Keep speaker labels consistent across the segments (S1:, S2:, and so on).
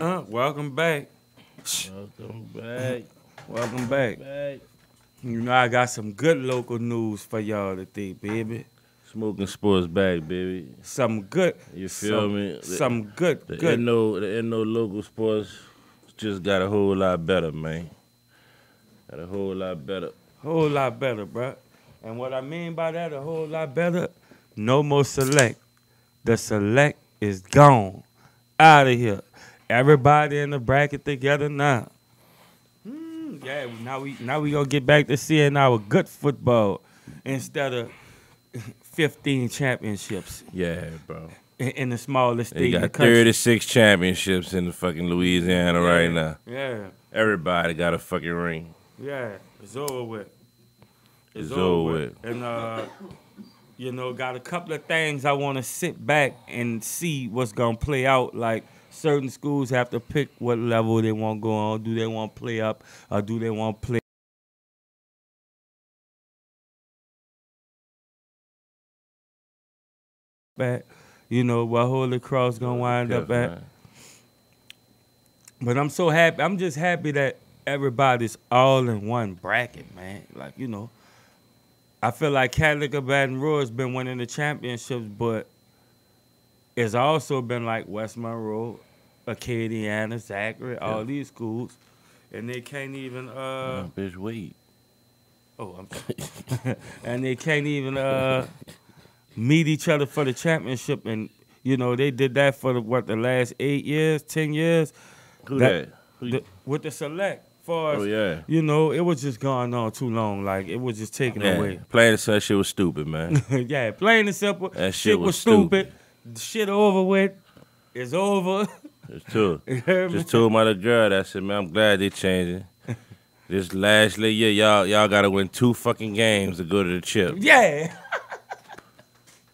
S1: Uh, welcome back.
S2: Welcome back.
S1: Welcome back.
S2: back.
S1: You know I got some good local news for y'all today, baby.
S2: Smoking sports back, baby.
S1: Some good.
S2: You feel
S1: some,
S2: me? The-
S1: Some good,
S2: The
S1: good.
S2: NO, the NO local sports just got a whole lot better, man. Got a whole lot better.
S1: whole lot better, bro. And what I mean by that, a whole lot better, no more select. The select is gone. Out of here. Everybody in the bracket together now. Hmm, yeah, now we now we gonna get back to seeing our good football instead of 15 championships
S2: Yeah, bro.
S1: in, in the smallest
S2: They
S1: state in the
S2: got
S1: country.
S2: 36 championships in the fucking Louisiana right now.
S1: Yeah,
S2: Everybody got a fucking ring.
S1: yeah, it's over with.
S2: It's over with.
S1: And uh, you know, got a couple of things I want to sit back and see what's gonna play out. Like certain schools have to pick what level they want to go on. Do they want to play up or do they want to play? Back, you know, where Holy Cross gonna wind up at.
S2: man.
S1: But I'm so happy. I'm just happy that everybody's all in one bracket, man. Like you know, I feel like Catholic of Baton Rouge has been winning the championships, but it's also been like West Monroe, Acadiana, Zachary, all
S2: Yeah.
S1: these schools, and they can't even uh
S2: bitch, wait.
S1: oh I'm sorry. and they can't even uh meet each other for the championship, and you know they did that for the, what the last eight years, ten years.
S2: Who
S1: That-
S2: that? Who-
S1: The- with the select for us,
S2: oh, yeah.
S1: you know, it was just going on too long. Like it was just taken
S2: Yeah.
S1: away.
S2: Playing that shit was stupid, man.
S1: yeah, plain and simple.
S2: That shit was
S1: was stupid. Shit over with. It's over.
S2: It's true.
S1: You heard me?
S2: Just told my little girl that said, man. I'm glad they changing. This last year, y'all y'all gotta win two fucking games to go to the chip.
S1: yeah.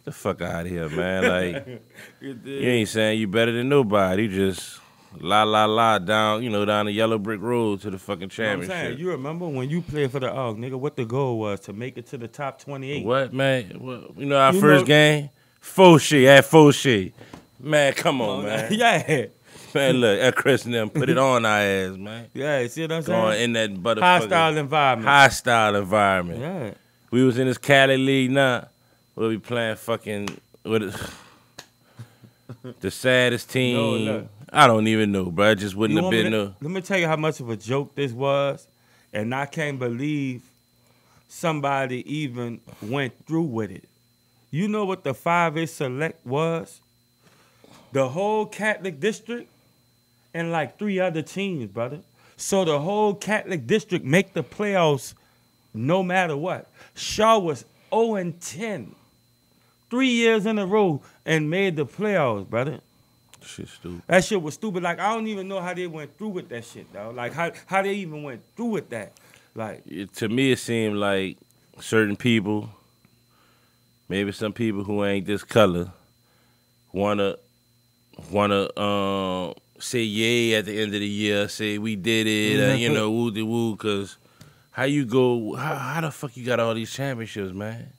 S2: the fuck out of here, man. Like
S1: You
S2: you ain't saying you better than nobody. You just la la la down, you know, down the yellow brick road to the fucking
S1: You know what I'm
S2: championship.
S1: saying? You remember when you played for the Og, nigga, what the goal was to make it to the top 28.
S2: What man? What, you know our
S1: You
S2: first
S1: know-
S2: game? Fauché at Fauché. Man, come on, oh, man.
S1: yeah.
S2: Man, look, at Chris and them put it on our ass, man.
S1: Yeah, see what I'm
S2: Going
S1: saying?
S2: in that
S1: Hostile environment.
S2: hostile environment.
S1: Yeah.
S2: We was in this Cali league now. We'll be playing fucking with the saddest team.
S1: No, look.
S2: I don't even know, bro. It just wouldn't
S1: You
S2: have been
S1: to-
S2: no.
S1: Let me tell you how much of a joke this was, and I can't believe somebody even went through with it. You know what the 5A select was? The whole Catholic district and like three other teams, brother. So the whole Catholic district make the playoffs no matter what. Shaw was 0 and 10. Three years in a row and made the playoffs, brother.
S2: Shit stupid.
S1: That shit was stupid. Like I don't even know how they went through with that shit, though. Like how how they even went through with that. Like
S2: It- to me, it seemed like certain people, maybe some people who ain't this color, wanna wanna um say yay at the end of the year, say we did it, uh, you know, woo de woo, cause how you go? How, how the fuck you got all these championships, man?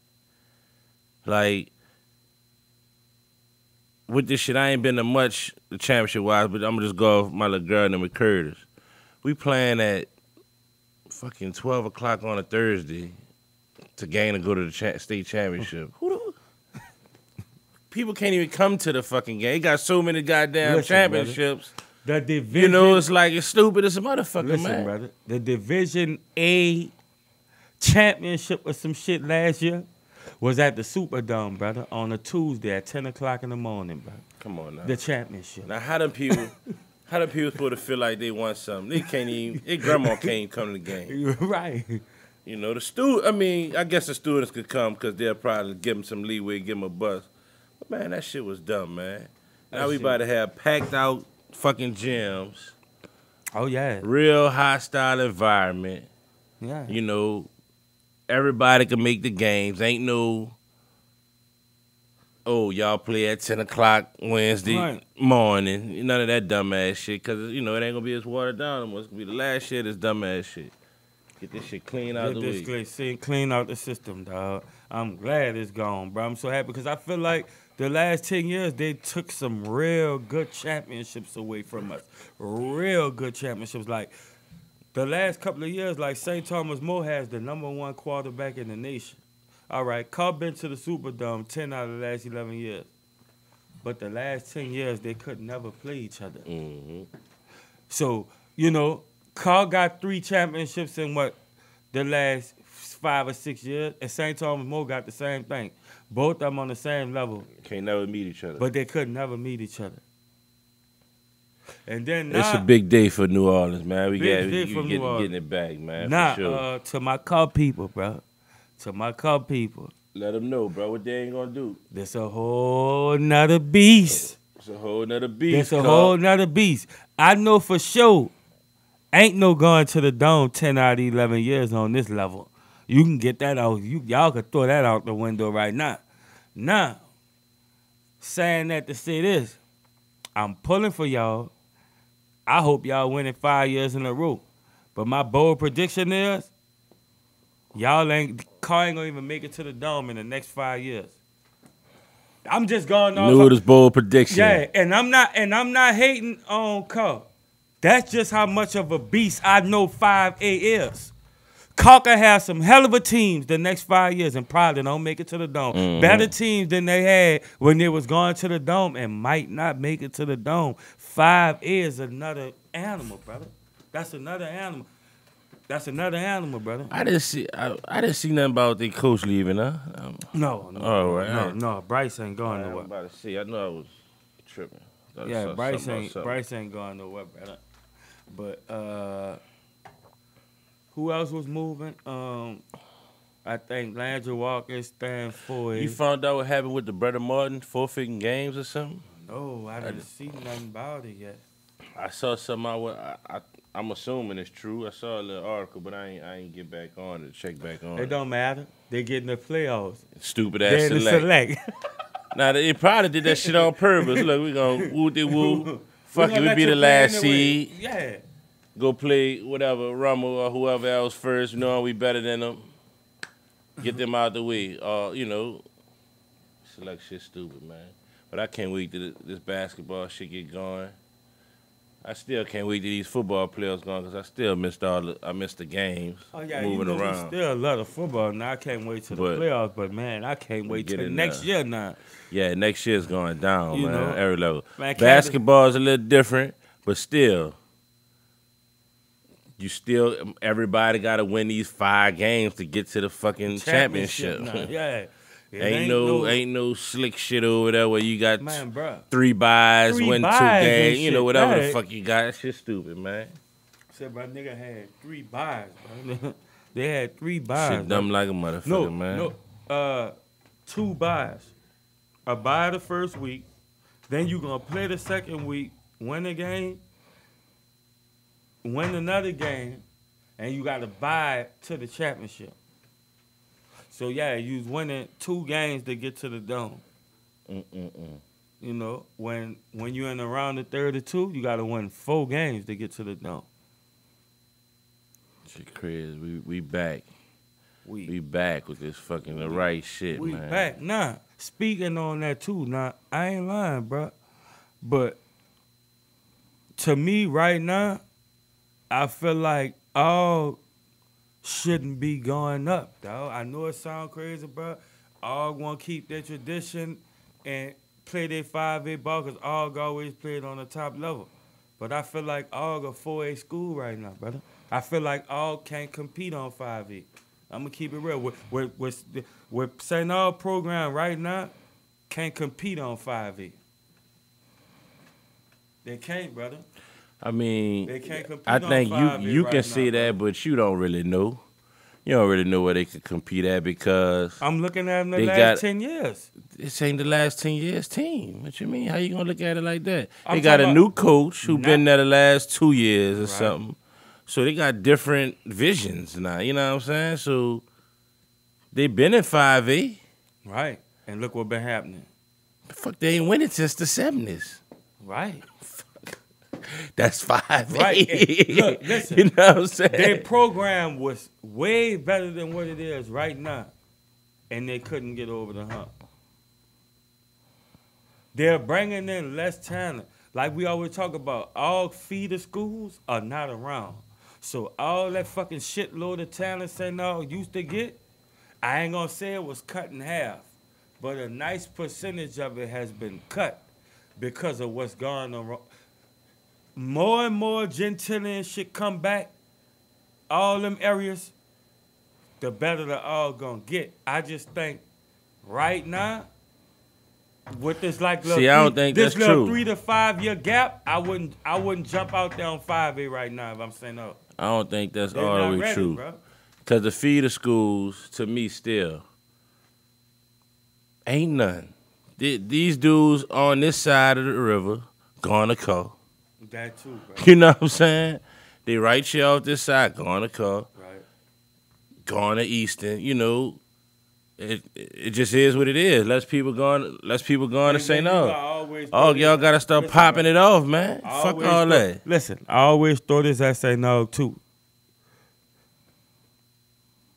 S2: Like with this shit, I ain't been to much championship wise, but I'm gonna just go off my little girl and with Curtis. We playing at fucking twelve o'clock on a Thursday to gain to go to the cha- state championship. Who the people can't even come to the fucking game? They got so many goddamn
S1: Listen, brother.
S2: championships.
S1: the division.
S2: You know, it's like it's stupid as a motherfucker,
S1: listen,
S2: man.
S1: brother. The Division A championship or some shit last year was at the Superdome, brother, on a Tuesday at ten o'clock in the morning, brother.
S2: Come on now.
S1: The championship.
S2: Now how do people? how do people supposed to feel like they want something? They can't even. Their grandma can't even come to the game.
S1: You're right.
S2: You know, the stu. I mean, I guess the students could come because they'll probably give them some leeway, give them a bus. But man, that shit was dumb, man. Now we about to have packed out fucking gyms,
S1: Oh yeah.
S2: real hostile environment.
S1: Yeah.
S2: You know, everybody can make the games. Ain't no. Oh, y'all play at ten o'clock Wednesday
S1: Right.
S2: morning. None of that dumbass shit, cause you know it ain't gonna be as watered down. anymore. It's gonna be the last shit. Is dumbass shit. Get this shit clean out
S1: Get
S2: the
S1: this see, clean out the system, dog. I'm glad it's gone, bro. I'm so happy because I feel like the last 10 years, they took some real good championships away from us. Real good championships. Like the last couple of years, like St. Thomas More has the number one quarterback in the nation. All right, Cobb been to the Superdome 10 out of the last 11 years. But the last 10 years, they could never play each other.
S2: hmm
S1: So, you know, Karr got three championships in what the last five or six years, and St. Thomas More got the same thing. Both of them on the same level,
S2: Can't never meet each other.
S1: but they could never meet each other. And then
S2: it's a big day for New Orleans, man. We got
S1: for New
S2: getting, it back, man.
S1: now
S2: for sure.
S1: uh, to my Cub people, bro. To my Cub people,
S2: Let them know, bro, what they ain't gonna do.
S1: there's a whole nother beast.
S2: It's a whole nother beast.
S1: There's a whole nother beast. I know for sure, ain't no going to the dome 10 out of 11 years on this level. You can get that out. You Y'all can throw that out the window right now. Now, saying that to say this, I'm pulling for y'all. I hope y'all win it five years in a row. But my bold prediction is, y'all ain't, Karr ain't gonna even make it to the dome in the next five years. I'm just going off.
S2: This bold prediction.
S1: Yeah, and I'm not and I'm not hating on Karr. That's just how much of a beast I know 5A is. Can have some hell of a teams the next five years and probably don't make it to the dome.
S2: Mhm.
S1: Better teams than they had when they was going to the dome and might not make it to the dome. 5A is another animal, brother. That's another animal. That's another animal, brother.
S2: I didn't see. I, I didn't see nothing about the coach leaving, huh? Um,
S1: No, no,
S2: Oh, right.
S1: no, no. Bryce ain't going nowhere.
S2: I'm about to see. I know I was tripping. I
S1: Yeah, Bryce ain't. Bryce ain't going nowhere, brother. But uh who else was moving? Um I think Landry Walker stand for
S2: You found out what happened with the Brother Martin forfeiting games or something?
S1: No, I didn't
S2: didn't-
S1: see nothing about it yet.
S2: I saw something. I, I, I I'm assuming it's true. I saw a little article, but I ain't I ain't get back on it. Check back on
S1: It
S2: it.
S1: don't matter. They get in the playoffs.
S2: Stupid ass
S1: They in the
S2: select.
S1: select.
S2: Now they probably did that shit on purpose. Look, we gonna woo de woo. Fuck it, we be the last seed.
S1: Yeah.
S2: Go play whatever Rummel or whoever else first. Knowing we better than them. Get them out the way. Uh, you know, select shit stupid, man. But I can't wait till this basketball shit get going. I still can't wait till these football players going because I still missed all the I missed the games
S1: Oh yeah,
S2: moving
S1: you know,
S2: around.
S1: still a lot of football. Now I can't wait to the
S2: But-
S1: playoffs, but man, I can't wait till next
S2: there.
S1: year now.
S2: Yeah, next year's going down,
S1: You
S2: man.
S1: know,
S2: every level.
S1: Man,
S2: Basketball is a little different, but still, you still everybody got to win these five games to get to the fucking championship.
S1: now, Yeah. It
S2: ain't, no, ain't no slick shit over there where you got
S1: man,
S2: three buys,
S1: Three
S2: win
S1: buys
S2: two games, you know, whatever the fuck you got. That shit stupid, man.
S1: Said my nigga had three buys, bro. they had three buys.
S2: shit dumb like a motherfucker,
S1: no,
S2: man.
S1: no, uh, two buys. A buy the first week, then you gonna play the second week, win a game, win another game, and you got to buy to the championship. So yeah, you was winning two games to get to the dome.
S2: Mm-mm-mm.
S1: You know, when when you're in the round of 32, you got to win four games to get to the dome.
S2: Shit crazy. We we back.
S1: We
S2: We back with this fucking the right shit,
S1: We
S2: man.
S1: back now. Speaking on that too. Now I ain't lying, bro. But to me, right now, I feel like all shouldn't be going up, though. I know it sound crazy, bro. All want to keep their tradition and play their five A ball because AUG always played on the top level. But I feel like AUG a four A school right now, brother. I feel like all can't compete on five A. I'm gonna keep it real. With with with. All program right now can't compete on five A. They can't, brother.
S2: I mean,
S1: They can't
S2: I think you you
S1: right
S2: can
S1: now,
S2: see that, but you don't really know. You don't really know where they could compete at because
S1: I'm looking at them the
S2: They
S1: last
S2: got-
S1: ten years.
S2: this ain't the last ten years team. What you mean? How you gonna look at it like that?
S1: I'm
S2: they got a new coach who
S1: not-
S2: been there the last two years or
S1: Right.
S2: something. So they got different visions now. You know what I'm saying? So they been in five A.
S1: Right. And look what been happening.
S2: Fuck, they ain't winning since the seventies.
S1: Right.
S2: That's five
S1: Right. Look, listen.
S2: you know what I'm saying?
S1: Their program was way better than what it is right now. And they couldn't get over the hump. They're bringing in less talent. Like we always talk about, all feeder schools are not around. So all that fucking shitload of talent St. Aug used to get, I ain't gonna say it was cut in half, but a nice percentage of it has been cut because of what's going on. More and more Gentilian shit come back, all them areas, the better the all gonna get. I just think right now, with this like little
S2: See, I don't
S1: three-
S2: think
S1: this
S2: that's
S1: little
S2: true.
S1: three to five year gap, I wouldn't I wouldn't jump out there on five A right now if I'm saying no.
S2: I don't think that's
S1: They're
S2: all the way
S1: ready,
S2: true.
S1: bro.
S2: Cause the feeder schools, to me, still ain't none. Th- These dudes on this side of the river gonna call.
S1: That too, bro.
S2: You know what I'm saying? They write you off this side, gonna call,
S1: Right.
S2: going to Easton. You know, it it just is what it is. Less people going, less people going to
S1: And
S2: St.
S1: then you
S2: Aug.
S1: gotta always
S2: Oh, y'all gotta start
S1: listen,
S2: popping it off, man.
S1: I
S2: Fuck all
S1: throw-
S2: that.
S1: Listen, I always throw this at say no too.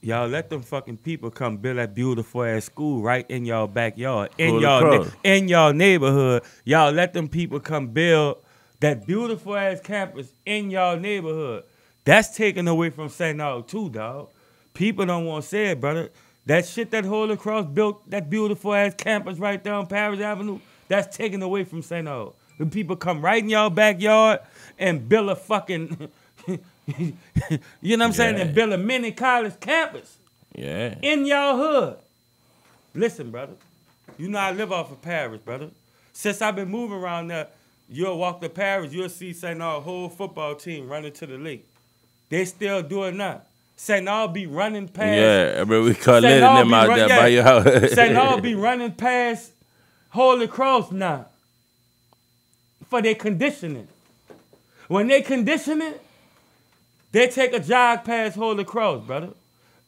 S1: Y'all let them fucking people come build that beautiful ass school right in y'all backyard, in y'all
S2: cross.
S1: in y'all neighborhood. Y'all let them people come build that beautiful ass campus in y'all neighborhood. That's taken away from St. Aug too, dog. People don't want to say it, brother. That shit that Holy Cross built, that beautiful ass campus right there on Paris Avenue, that's taken away from St. Aug. The people come right in y'all backyard and build a fucking, you know what I'm saying, and build a mini college campus
S2: Yeah.
S1: in y'all hood. Listen, brother, you know I live off of Paris, brother. Since I've been moving around there, you'll walk to Paris, you'll see St. Aug whole football team running to the lake. They still do it now. St. Aug be running past.
S2: Yeah, bro, we call letting them out
S1: run-
S2: there
S1: yeah.
S2: by your house.
S1: St. Aug be running past Holy Cross now for their conditioning. When they conditioning, they take a jog past Holy Cross, brother.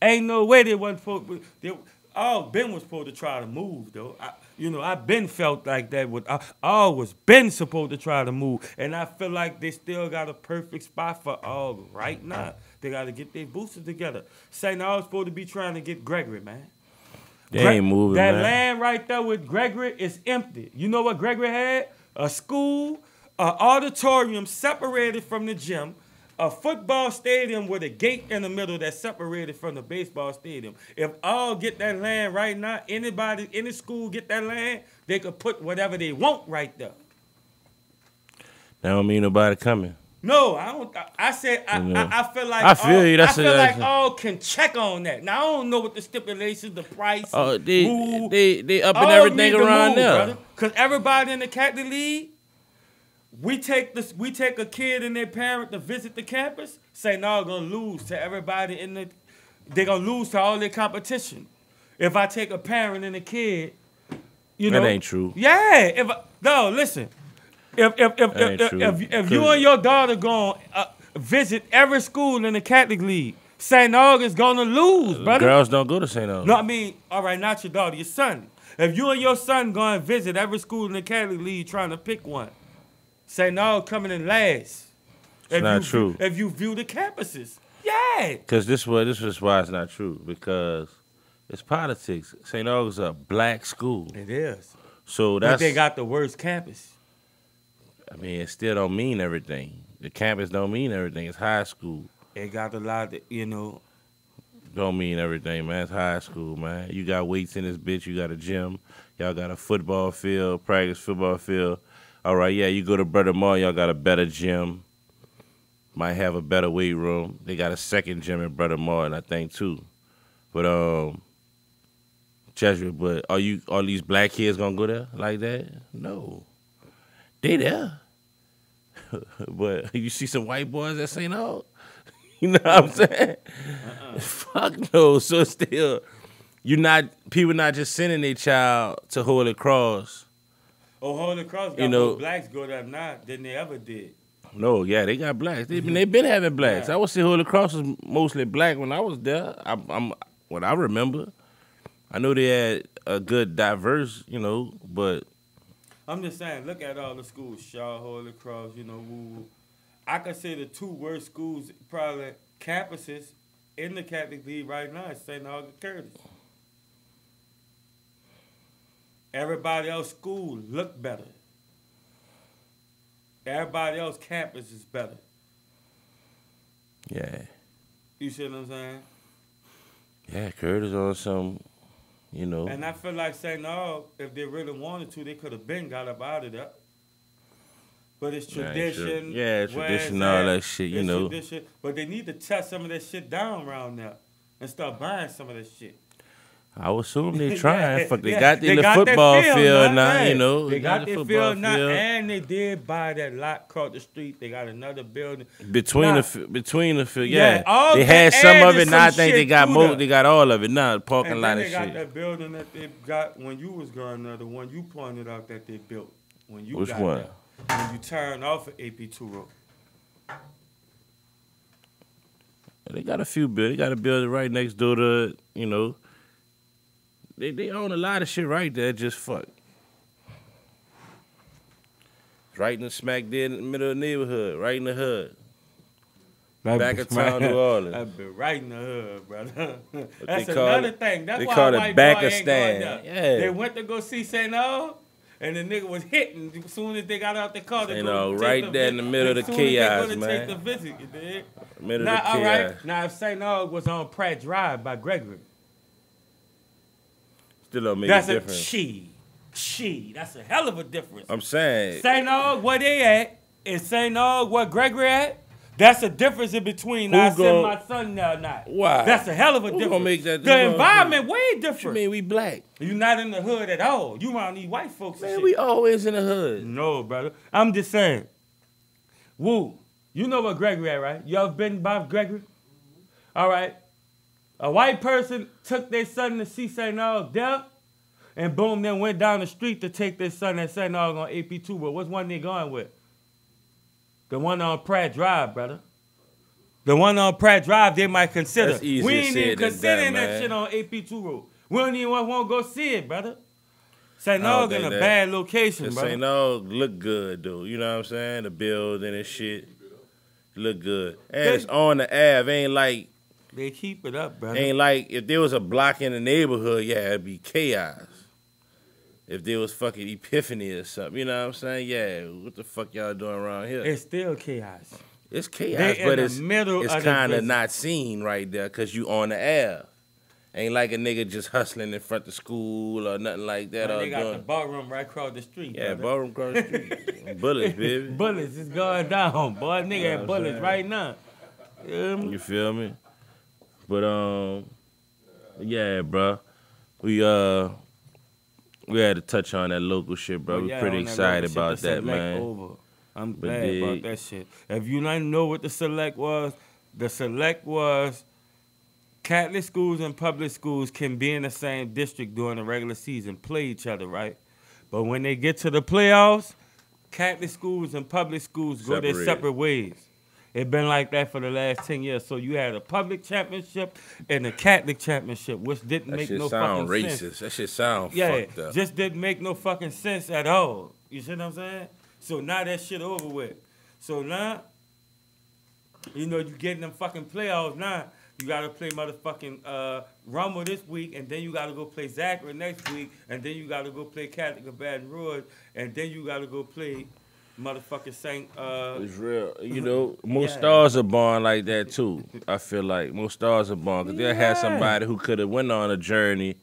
S1: Ain't no way they wasn't supposed. They, all Ben was supposed to try to move though. I, you know, I've been felt like that with I, all was been supposed to try to move, and I feel like they still got a perfect spot for all right now. They got to get their boosters together. St. was supposed to be trying to get Gregory, man.
S2: They
S1: Gre-
S2: ain't moving,
S1: That
S2: man.
S1: land right there with Gregory is empty. You know what Gregory had? A school, an auditorium separated from the gym, a football stadium with a gate in the middle that's separated from the baseball stadium. If all get that land right now, anybody, any school get that land, they could put whatever they want right there.
S2: That don't mean nobody coming.
S1: No, I don't. I, I said I,
S2: You know.
S1: I, I feel like
S2: I feel
S1: all,
S2: you, that's
S1: I
S2: a-
S1: feel
S2: that's
S1: like
S2: a-
S1: all can check on that. Now I don't know what the stipulations, the price.
S2: Oh, they
S1: who-
S2: they they up and everything around
S1: move,
S2: there.
S1: brother. Cause everybody in the Catholic League, we take this, we take a kid and their parent to visit the campus. Say no, gonna lose to everybody in the. They're gonna lose to all their competition. If I take a parent and a kid, you know That
S2: ain't true.
S1: Yeah, if I, no, listen. If if if
S2: ain't
S1: if, if, if you and your daughter going uh, visit every school in the Catholic League, St. August gonna lose, brother.
S2: Girls don't go to St. Aug.
S1: No, I mean, all right, not your daughter, your son. If you and your son go and visit every school in the Catholic League trying to pick one, say no, coming in last. if
S2: not
S1: you view-
S2: true.
S1: if you view the campuses, yeah.
S2: Because this was this is why it's not true. Because it's politics. St. August is a black school,
S1: It is.
S2: so that's But
S1: they got the worst campus.
S2: I mean, it still don't mean everything. The campus don't mean everything. It's high school.
S1: They got a lot of, you know,
S2: Don't mean everything, man. It's high school, man. You got weights in this bitch. You got a gym. Y'all got a football field, practice football field. All right, yeah. You go to Brother Mall. Y'all got a better gym. Might have a better weight room. They got a second gym in Brother Mall, I think too. But um, Jesuit. But are you all these black kids gonna go there like that? No, they there. but you see some white boys that say no. You know what I'm saying? Fuck no. So still, you're not people not just sending their child to Holy Cross.
S1: Oh, Holy Cross got
S2: You know-
S1: more blacks go there now than they ever did.
S2: No, yeah, they got blacks. They been they been having blacks.
S1: Yeah.
S2: I would say Holy Cross was mostly black when I was there. I, I'm what I remember. I know they had a good diverse, you know, but
S1: I'm just saying, look at all the schools, Shaw, Holy Cross, you know, woo, woo. I could say the two worst schools, probably campuses in the Catholic League right now is St. August Curtis. Everybody else school look better. Everybody else campus is better.
S2: Yeah.
S1: You see what I'm saying?
S2: Yeah, Curtis on some, you know.
S1: And I feel like saying, no, if they really wanted to, they could have been got up out of there. But it's tradition.
S2: Yeah,
S1: where
S2: tradition, all that shit, you
S1: it's
S2: know.
S1: tradition. But they need to test some of that shit down around there and start buying some of that shit.
S2: I would assume they're trying.
S1: Yeah,
S2: Fuck, they
S1: yeah.
S2: got their
S1: They got
S2: football
S1: field
S2: field now,
S1: yeah.
S2: you know.
S1: They got
S2: the
S1: their
S2: football
S1: field now, and they did buy that lot across the street. They got another building.
S2: Between the between the field,
S1: Yeah,
S2: yeah,
S1: all
S2: they had some of it. Now I think they got more. They got all of it now. Parking
S1: And
S2: lot and
S1: they got that building that they got when you was going there, the one you pointed out that they built when you
S2: Which
S1: got
S2: one?
S1: When you turned off at A.P. Tureaud.
S2: They got a few build. They got a building right next door to you know. They they own a lot of shit right there. Just fuck. Right in the smack dead in the middle of the neighborhood, right in the hood. Back of town, New Orleans.
S1: I've been right in the hood, brother.
S2: they
S1: That's another
S2: it-
S1: thing. That's
S2: they
S1: why
S2: call it
S1: white
S2: back
S1: boy
S2: of
S1: ain't going
S2: stand.
S1: there.
S2: Yeah.
S1: They went to go see St. O, and the nigga was hitting as soon as they got out the car. They
S2: St.
S1: go
S2: O,
S1: take
S2: right
S1: the
S2: there in the middle of the
S1: soon they
S2: chaos, man.
S1: Take the visit, you dig?
S2: Middle
S1: Now,
S2: of the
S1: all
S2: chaos.
S1: right. Now, if St. O was on Pratt Drive by Gregory,
S2: Still don't make
S1: that's
S2: a difference.
S1: she, she. That's a hell of a difference.
S2: I'm saying.
S1: St. Aug, where they at, and St. Aug, where Gregory at, that's a difference in between
S2: Who
S1: I send my son there or not.
S2: Why?
S1: That's a hell of a
S2: Who
S1: difference.
S2: gonna make that
S1: the environment way
S2: What you
S1: different.
S2: mean we black?
S1: You're not in the hood at all. You around these white folks
S2: Man, we always in the hood.
S1: no, brother. I'm just saying. Woo. You know where Gregory at, right? You ever been by Gregory? All right. A white person took their son to see St. Aug there, and boom, then went down the street to take their son at St. Aug on AP2. But what's one they going with? The one on Pratt Drive, brother. The one on Pratt Drive, they might consider.
S2: That's easier
S1: we ain't even considering
S2: done,
S1: that, shit on A.P. Tureaud. We don't even want to go see it, brother. St.
S2: I
S1: in a
S2: that-
S1: bad location, brother.
S2: ain't all look good dude. You know what I'm saying? The building and shit look good, and
S1: They-
S2: it's on the Ave. Ain't like
S1: They keep it up, brother.
S2: ain't like if there was a block in the neighborhood, yeah, it'd be chaos. If there was fucking Epiphany or something, you know what I'm saying? Yeah, what the fuck y'all doing around here?
S1: It's still chaos.
S2: It's chaos,
S1: They
S2: but it's
S1: middle
S2: it's kind of not seen right there because you on the air. Ain't like a nigga just hustling in front of school or nothing like that.
S1: Man, they got the
S2: doing,
S1: ballroom right across the street.
S2: yeah,
S1: brother.
S2: ballroom across the street. Bullets, baby.
S1: bullets is going down, boy. Nigga had bullets right now. Um,
S2: You feel me? But um, yeah, bro. We uh, we had to touch on that local shit, bro.
S1: but
S2: we
S1: yeah,
S2: pretty excited about that, man.
S1: Over. I'm
S2: But
S1: glad
S2: dig.
S1: about that shit. If you don't know what the select was, the select was Catholic schools and public schools can be in the same district during the regular season, play each other, right? But when they get to the playoffs, Catholic schools and public schools go their
S2: Separate.
S1: separate ways. It been like that for the last ten years. So you had a public championship and a Catholic championship, which didn't
S2: That
S1: make no
S2: sound
S1: fucking
S2: racist.
S1: sense.
S2: That shit sound
S1: Yeah,
S2: fucked up.
S1: just didn't make no fucking sense at all. You see what I'm saying? So now that shit over with. So now, you know, you getting them fucking playoffs now. You gotta play motherfucking uh, Rummel this week, and then you gotta go play Zachary next week, and then you gotta go play Catholic of Baton Rouge, and then you gotta go play motherfucking Saint. Uh,
S2: It's real. You know, most
S1: Yeah.
S2: stars are born like that too. I feel like most stars are born because they had somebody who could have went on a journey,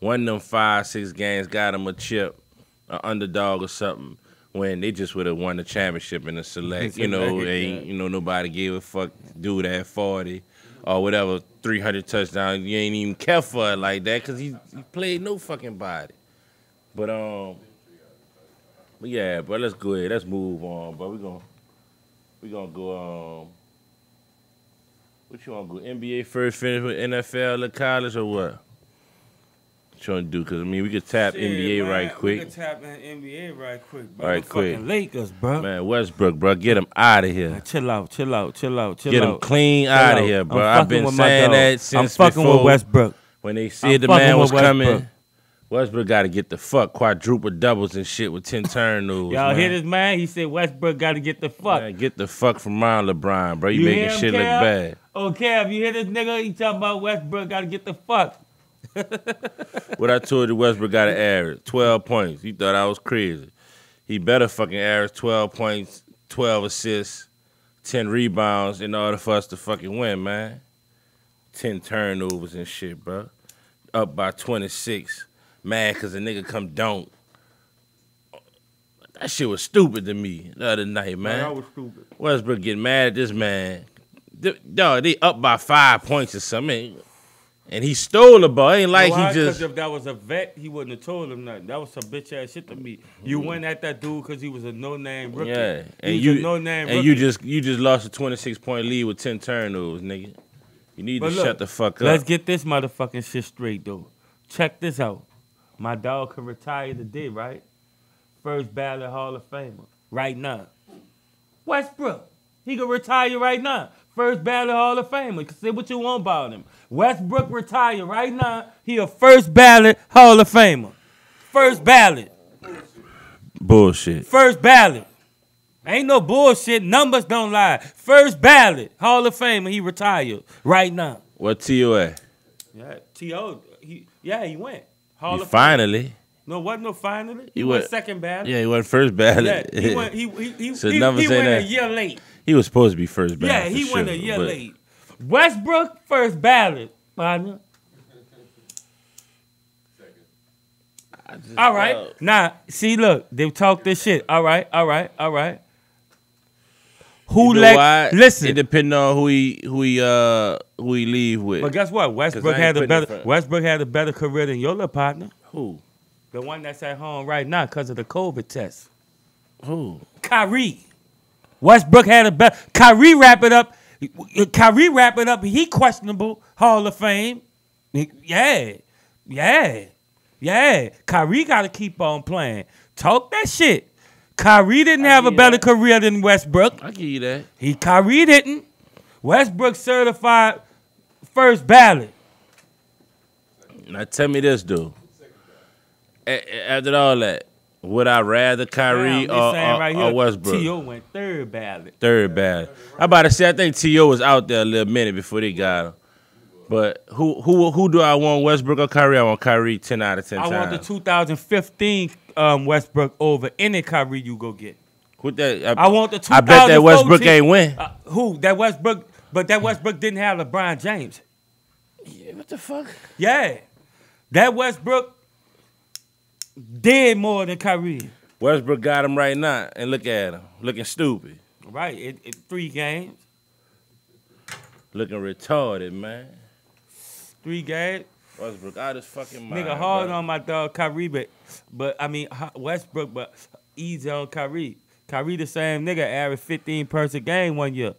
S2: won them five, six games, got them a chip, an underdog or something. When they just would have won the championship in the select, you know,
S1: yeah.
S2: you know nobody gave a fuck. Dude at forty or whatever, three hundred touchdowns. You ain't even care for it like that because he, he played no fucking body. But um, but yeah, but let's go ahead. Let's move on. But we're gonna we gonna go um. What you wanna go? NBA first finish with NFL or college or what? What you wanna do? Cause I mean we could tap
S1: shit,
S2: NBA
S1: man,
S2: right quick.
S1: We can tap in NBA right quick, bro.
S2: All right, quick.
S1: fucking Lakers, bro.
S2: Man, Westbrook, bro, get him out of
S1: Man,
S2: here.
S1: chill out, chill out, chill out, chill
S2: Get
S1: out.
S2: Get him clean out of here, bro. I've been saying that since
S1: I'm fucking
S2: before
S1: with Westbrook.
S2: when they
S1: I'm
S2: said the man was coming.
S1: Westbrook.
S2: Got to get the fuck quadruple doubles and shit with ten turnovers.
S1: Y'all
S2: man.
S1: hear this man? He said Westbrook got to get the fuck.
S2: Man, get the fuck from around LeBron, bro. You,
S1: You
S2: making
S1: him,
S2: shit look bad.
S1: Oh, okay, if you hear this nigga, he talking about Westbrook got to get the fuck.
S2: what I told you, Westbrook got an average twelve points. You thought I was crazy. He better fucking average twelve points, twelve assists, ten rebounds in order for us to fucking win, man. Ten turnovers and shit, bro. Up by twenty six. Mad cause a nigga come don't. That shit was stupid to me the other night, man.
S1: that was stupid.
S2: Westbrook getting mad at this man. Th- Dog, they up by five points or something. And he stole the ball. Ain't like
S1: Why?
S2: he just.
S1: If that was a vet, he wouldn't have told him nothing. That was some bitch ass shit to me. You mm-hmm. went at that dude because he was a no name rookie.
S2: Yeah,
S1: he
S2: and
S1: was
S2: you
S1: no name
S2: and you just you just lost a twenty six point lead with ten turnovers, nigga. You need
S1: But
S2: to
S1: look,
S2: shut the fuck up.
S1: Let's get this motherfucking shit straight though. Check this out. My dog can retire today, right? First ballot Hall of Famer, right now. Westbrook, he can retire right now. First ballot Hall of Famer. Say what you want about him. Westbrook retire right now. He a first ballot Hall of Famer. First ballot.
S2: Bullshit.
S1: First ballot. Ain't no bullshit. Numbers don't lie. First ballot Hall of Famer. He retired right now.
S2: What to at?
S1: Yeah, T.O. He, yeah, he went. Hall
S2: He
S1: of Fame.
S2: finally.
S1: No, wasn't no finally. He,
S2: He
S1: went,
S2: went-
S1: second ballot.
S2: Yeah, he went first ballot.
S1: Yeah, he went. He he he,
S2: So
S1: he, he went a year late.
S2: He was supposed to be first ballot.
S1: yeah, he went
S2: sure,
S1: a year
S2: but
S1: late. Westbrook first ballot, partner. All right, now see, look, they talk this shit. All right, all right, all right. Who
S2: You know
S1: let? Listen,
S2: It depends on who he who he uh who he leave with.
S1: but guess what? Westbrook had a better. Westbrook had a better career than your little partner,
S2: who?
S1: the one that's at home right now because of the COVID test.
S2: Who?
S1: Kyrie. Westbrook had a better. Kyrie wrap it up. Kyrie wrap it up. He questionable Hall of Fame. Yeah, yeah, yeah. Kyrie got to keep on playing. Talk that shit. Kyrie didn't have a better
S2: that.
S1: career than Westbrook.
S2: I give you that.
S1: He Kyrie didn't. Westbrook certified first ballot.
S2: Now tell me this, dude. After all that, would I rather Kyrie
S1: Damn,
S2: or, or,
S1: right
S2: or Westbrook?
S1: T.O. went third ballot.
S2: Third ballot. I about to say I think T.O. was out there a little minute before they got him. But who who who do I want, Westbrook or Kyrie? I want Kyrie ten out of ten
S1: I
S2: times.
S1: want the 2015 um, Westbrook over any Kyrie you go get.
S2: With that,
S1: I want the
S2: I bet that Westbrook ain't win.
S1: Uh, who? That Westbrook, but that Westbrook didn't have LeBron James.
S2: Yeah, what the fuck?
S1: Yeah, that Westbrook did more than Kyrie.
S2: Westbrook got him right now, and look at him, looking stupid,
S1: Right, it, it, three games,
S2: looking retarded, man.
S1: Three games.
S2: Westbrook out his fucking mind.
S1: Nigga hard
S2: bro.
S1: on my dog Kyrie, but but I mean Westbrook, but easy on Kyrie. Kyrie the same nigga, average 15 points a game one year.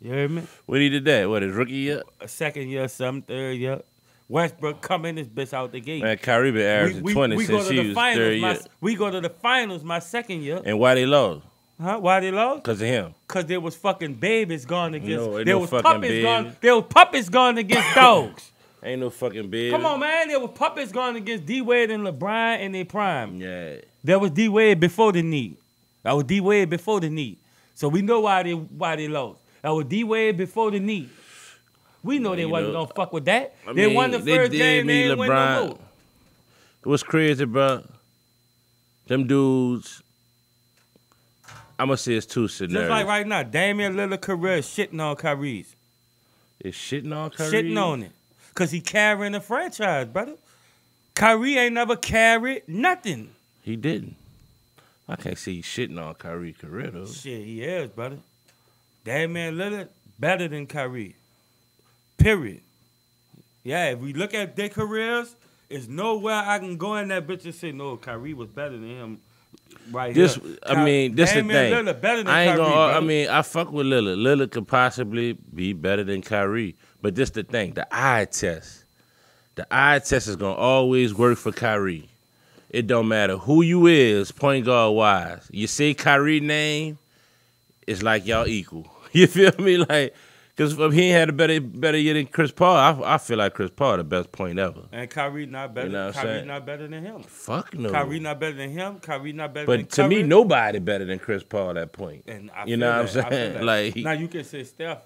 S1: You hear me?
S2: When he did that, what his rookie year?
S1: A second year, some third year. Westbrook coming this bitch out the gate.
S2: Man, Kyrie been averaging
S1: we,
S2: twenty
S1: we go
S2: since
S1: to
S2: he
S1: the
S2: was
S1: finals.
S2: third
S1: My,
S2: year.
S1: we go to the finals my second year.
S2: And why they lost?
S1: Huh? Why they lost?
S2: Cause of him.
S1: Cause there was fucking babies gone against.
S2: No,
S1: there
S2: no
S1: was
S2: fucking
S1: puppies gone. There was puppies gone against dogs.
S2: Ain't no fucking big.
S1: Come on, man. There was puppets gone against D Wade and LeBron in their prime.
S2: Yeah.
S1: There was D Wade before the knee. That was D Wade before the knee. So we know why they why they lost. That was D Wade before the knee. We know
S2: Yeah,
S1: they wasn't
S2: know,
S1: gonna fuck with that.
S2: I
S1: they
S2: mean,
S1: won the first game.
S2: me
S1: They didn't win no more.
S2: It was crazy, bro. Them dudes. I'm gonna say it's two scenarios.
S1: Just like right now, Damian Lillard career is shitting on Kyrie's.
S2: It's shitting on Kyrie.
S1: Shitting on it. Cause he carrying the franchise, brother. Kyrie ain't never carried nothing.
S2: He didn't. I can't see you shitting on Kyrie career though.
S1: Shit, he is, brother. Damian Lillard better than Kyrie. Period. Yeah, if we look at their careers, it's nowhere I can go in that bitch and say no. Kyrie was better than him. Right
S2: This,
S1: here.
S2: I mean, this the
S1: Damian
S2: thing.
S1: Lillard better than
S2: I ain't
S1: Kyrie.
S2: gonna. I mean, I fuck with Lillard. Lillard could possibly be better than Kyrie, but this the thing. The eye test. The eye test is gonna always work for Kyrie. It don't matter who you is, point guard wise. You say Kyrie name, it's like y'all equal. You feel me? Like, cause if he ain't had a better better year than Chris Paul, I, I feel like Chris Paul the best point ever.
S1: and Kyrie not better.
S2: You know what I'm
S1: Kyrie
S2: saying?
S1: not better than him.
S2: Fuck no.
S1: Kyrie not better than him. Kyrie not better than
S2: but to me, nobody better than Chris Paul at that point.
S1: And I
S2: You know what I'm
S1: that. I feel
S2: saying? Like-
S1: now you can say Steph.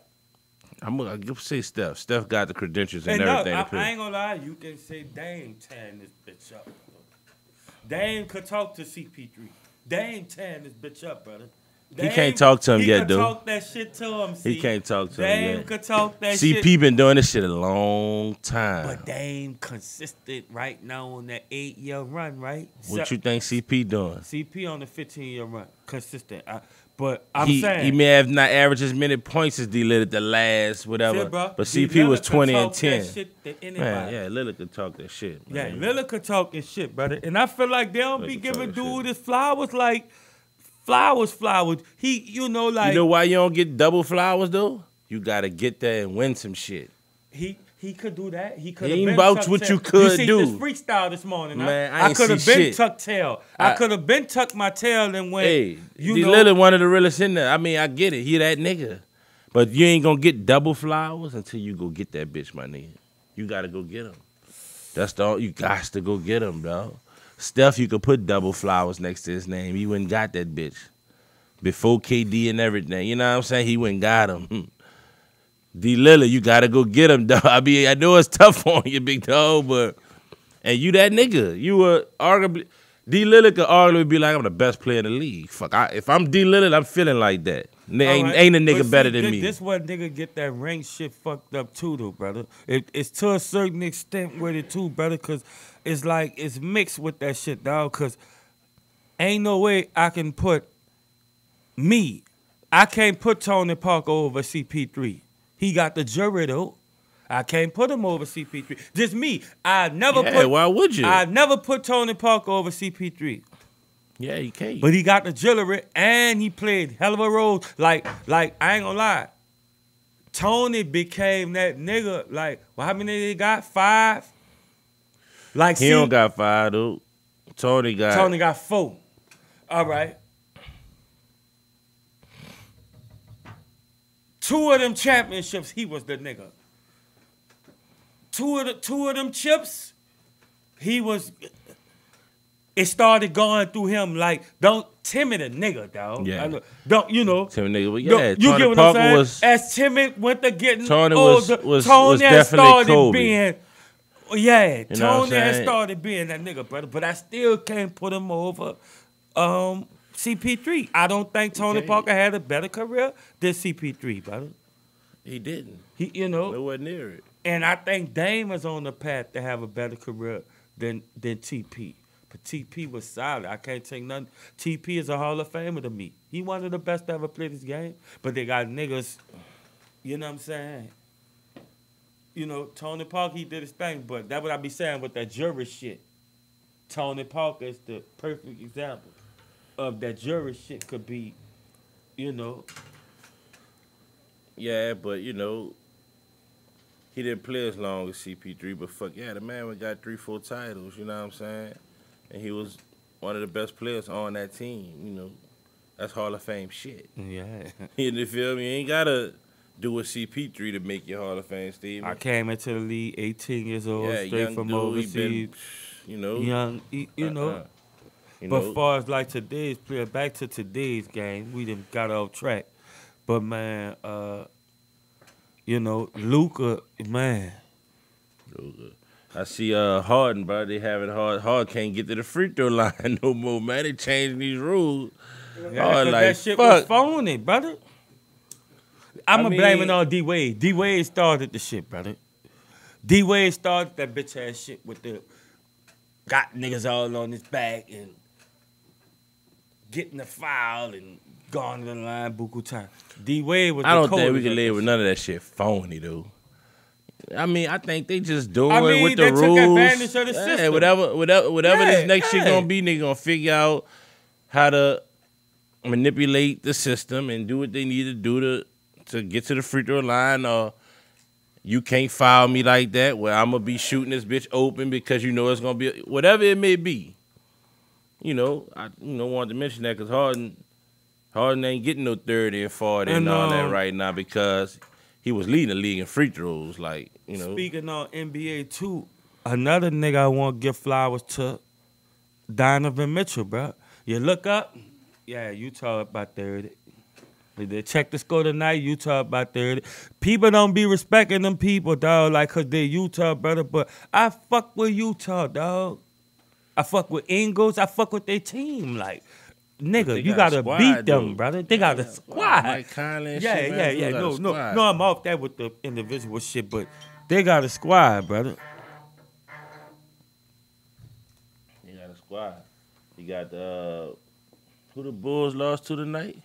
S2: I'm gonna give say Steph. Steph got the credentials and,
S1: And no,
S2: everything
S1: I,
S2: to.
S1: I ain't gonna lie, you can say Dame tearing this bitch up. Dame could talk to CP3. Dame tearing this bitch up, brother.
S2: He can't talk to him
S1: he
S2: yet,
S1: could
S2: though.
S1: talk that shit to him.
S2: He can't talk to
S1: Dame
S2: him yet.
S1: could talk that shit.
S2: CP been doing this shit a long time.
S1: But Dame consistent right now on that eight year run, right?
S2: what
S1: So-
S2: you think CP doing?
S1: CP on the 15 year run, consistent. I, but I'm
S2: he,
S1: saying
S2: he may have not averaged as many points as D Lillard the last whatever,
S1: Shit, bro.
S2: but. CP was twenty and ten.
S1: shit.
S2: Man, yeah, Lillard could talk that shit.
S1: Yeah. Lillard could talk his shit, brother. And I feel like they don't
S2: Lillard
S1: be giving dude his flowers like flowers, flowers. He, you know, like
S2: you know why you don't get double flowers though? You gotta get there and win some shit.
S1: he he could do that. He could
S2: He
S1: have
S2: ain't
S1: been
S2: vouch what
S1: tail.
S2: you could
S1: see
S2: do.
S1: This freestyle this morning.
S2: Man, I
S1: I
S2: ain't
S1: could have been
S2: shit.
S1: tucked tail. I,
S2: I-
S1: could have been tucked my tail and went.
S2: Hey,
S1: you
S2: D
S1: know,
S2: Lillard one of the realest in there. I mean, I get it. He that nigga. But you ain't gonna get double flowers until you go get that bitch, my nigga. You gotta go get him. That's the you got to go get him, dog. Steph, you could put double flowers next to his name. He wouldn't got that bitch. Before KD and everything. You know what I'm saying? He wouldn't got him. Hmm. D Lillard, you gotta go get him, dog. I mean, I know it's tough on you, big dog, but and you that nigga. You were arguably D Lillard could arguably be like I'm the best player in the league. Fuck, I, if I'm D Lillard, I'm feeling like that. N- ain't,
S1: Alright,
S2: ain't a nigga
S1: see,
S2: better than me.
S1: This what nigga get that rank shit fucked up too, though, brother. It, it's to a certain extent with it too, brother, because it's like it's mixed with that shit, dog. Because ain't no way I can put me. I can't put Tony Parker over CP3. He got the jury though. I can't put him over CP3. Just me. I never
S2: yeah,
S1: put.
S2: why would you?
S1: I never put Tony Parker over CP3.
S2: Yeah, he can't.
S1: But he got the jewelry and he played hell of a role. Like, like I ain't gonna lie. Tony became that nigga. Like, well, how many they got? Five. Like,
S2: he
S1: see,
S2: don't got five, dude. Tony got.
S1: Tony got four. All right. Two of them championships, he was the nigga. Two of the two of them chips, he was. It started going through him like don't timid a nigga, dog.
S2: Yeah.
S1: Know- Don't you know?
S2: Tim nigga, but yeah,
S1: you
S2: Tony
S1: get what
S2: Parker
S1: I'm saying?
S2: was.
S1: As Timid went to getting
S2: Tony
S1: older,
S2: was-
S1: Tony
S2: was
S1: had
S2: definitely
S1: started
S2: Kobe.
S1: being, yeah,
S2: You know what I'm
S1: Tony had started being that nigga, brother. But I still can't put him over um, CP3. I don't think Tony
S2: Okay.
S1: Parker had a better career than CP3, brother.
S2: He didn't.
S1: He, you know,
S2: Nowhere near it.
S1: and I think Dame is on the path to have a better career than than TP. But TP was solid. I can't take nothing. TP is a Hall of Famer to me. He one of the best to ever play this game. But they got niggas, you know what I'm saying? You know, Tony Parker, he did his thing, but that what I be saying with that jury shit. Tony Parker is the perfect example of that jury shit could be, you know,
S2: Yeah, but you know, he didn't play as long as CP3. But fuck yeah, the man got three, four titles. You know what I'm saying? And he was one of the best players on that team. You know, that's Hall of Fame shit.
S1: yeah.
S2: You feel me? You ain't gotta do a CP3 to make your Hall of Fame Steve.
S1: I came into the league 18 years old,
S2: yeah,
S1: straight
S2: young
S1: from
S2: dude,
S1: overseas.
S2: been, you know,
S1: young, you, you know.
S2: uh-uh. You
S1: but
S2: know,
S1: far as like today's player, back to today's game, we done got off track. But man, uh, you know, Luka, man,
S2: I see uh Harden, bro. They having hard. Hard can't get to the free throw line no more, man. They changing these rules.
S1: yeah,
S2: Oh,
S1: 'cause
S2: like,
S1: that shit was phony, brother. I'm
S2: I
S1: blame it on D Wade. D Wade started the shit, brother. D Wade started that bitch ass shit with the got niggas all on his back and getting the foul and going to the line buku time. D Wade was.
S2: I don't think we can live with none of that shit phony, though. I mean, I think they just doing
S1: I mean,
S2: with
S1: they
S2: the rules.
S1: advantage of the
S2: Yeah,
S1: system.
S2: whatever, whatever, whatever
S1: Yeah,
S2: this next shit gonna be, they gonna figure out how to manipulate the system and do what they need to do to to get to the free throw line. Or you can't foul me like that. Where I'm gonna be shooting this bitch open because you know it's gonna be whatever it may be. You know, I you know wanted to mention that because Harden, Harden ain't getting no thirty and forty and,
S1: And,
S2: all that
S1: um,
S2: right now because he was leading the league in free throws. Like you know,
S1: Speaking on NBA too, another nigga I want to give flowers to, Donovan Mitchell, bro. You look up, yeah, Utah about thirty. They check the score tonight. Utah about 30. People don't be respecting them people, dog, like, because they're Utah, brother. But I fuck with Utah, dog. I fuck with Ingles. I fuck with their team. Like, nigga, you
S2: got a
S1: gotta
S2: squad,
S1: beat them,
S2: though.
S1: brother. They got a squad.
S2: Mike Conley
S1: yeah,
S2: shit,
S1: yeah,
S2: man,
S1: yeah. No, no, no. I'm off that with the individual shit, but they got a squad, brother.
S2: He got a squad. He got the uh, who the Bulls lost to tonight?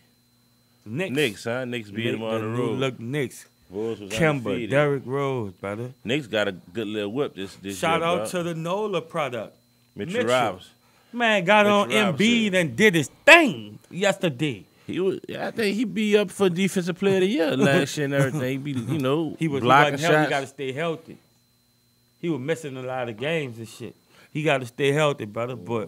S1: Knicks.
S2: Knicks, huh? Knicks beat
S1: Nick-
S2: him on the
S1: new
S2: road.
S1: Look, Knicks.
S2: Bulls was
S1: Kimber,
S2: undefeated.
S1: Derrick Rose, brother.
S2: Knicks got a good little whip this this
S1: Shout
S2: year,
S1: out
S2: bro.
S1: to the Nola product.
S2: Mitchell,
S1: Mitchell.
S2: Robinson.
S1: Man got on Embiid and did his thing yesterday.
S2: He was, I think he be up for defensive player of the year last year and everything. He be, you know,
S1: He was he
S2: blocking
S1: wasn't healthy. He got to stay healthy. He was missing a lot of games and shit. He got to stay healthy, brother. But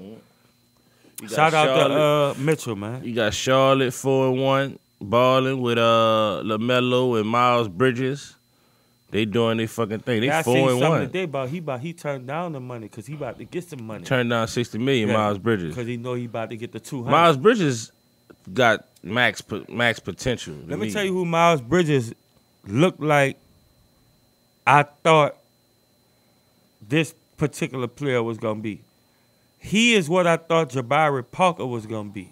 S2: got
S1: shout out
S2: Charlotte.
S1: to uh, Mitchell, man.
S2: You got Charlotte four and one, balling with uh LaMelo and Miles Bridges. They doing their fucking thing. They
S1: I
S2: four
S1: seen
S2: and
S1: something
S2: one.
S1: today about he about he turned down the money because he about to get some money.
S2: Turned down sixty million. Miles Bridges.
S1: because he know he about to get the two hundred.
S2: Miles Bridges got max po- max potential. to
S1: Let me tell you who Miles Bridges looked like. I thought this particular player was gonna be. He is what I thought Jabari Parker was gonna be.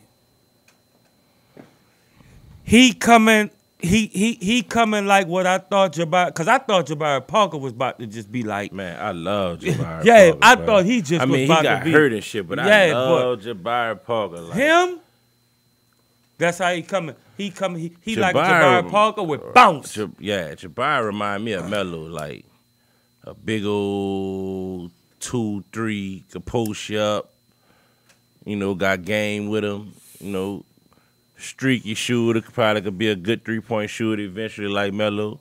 S1: He coming, he he he coming like what I thought Jabari, cause I thought Jabari Parker was about to just be like,
S2: Man, I love Jabari.
S1: Yeah,
S2: Parker,
S1: I
S2: bro.
S1: thought he just
S2: I
S1: was
S2: mean, he got
S1: be-
S2: hurt and shit, but I
S1: Yeah,
S2: love Jabari Parker. Like,
S1: him. That's how he coming. He coming. He, he like a
S2: Jabari-
S1: Jabari Parker with uh, bounce.
S2: Jab- yeah, Jabari remind me of Melo, like a big old two, three, could post you up. You know, got game with him. You know, streaky shooter, could probably could be a good three point shooter eventually, like Melo.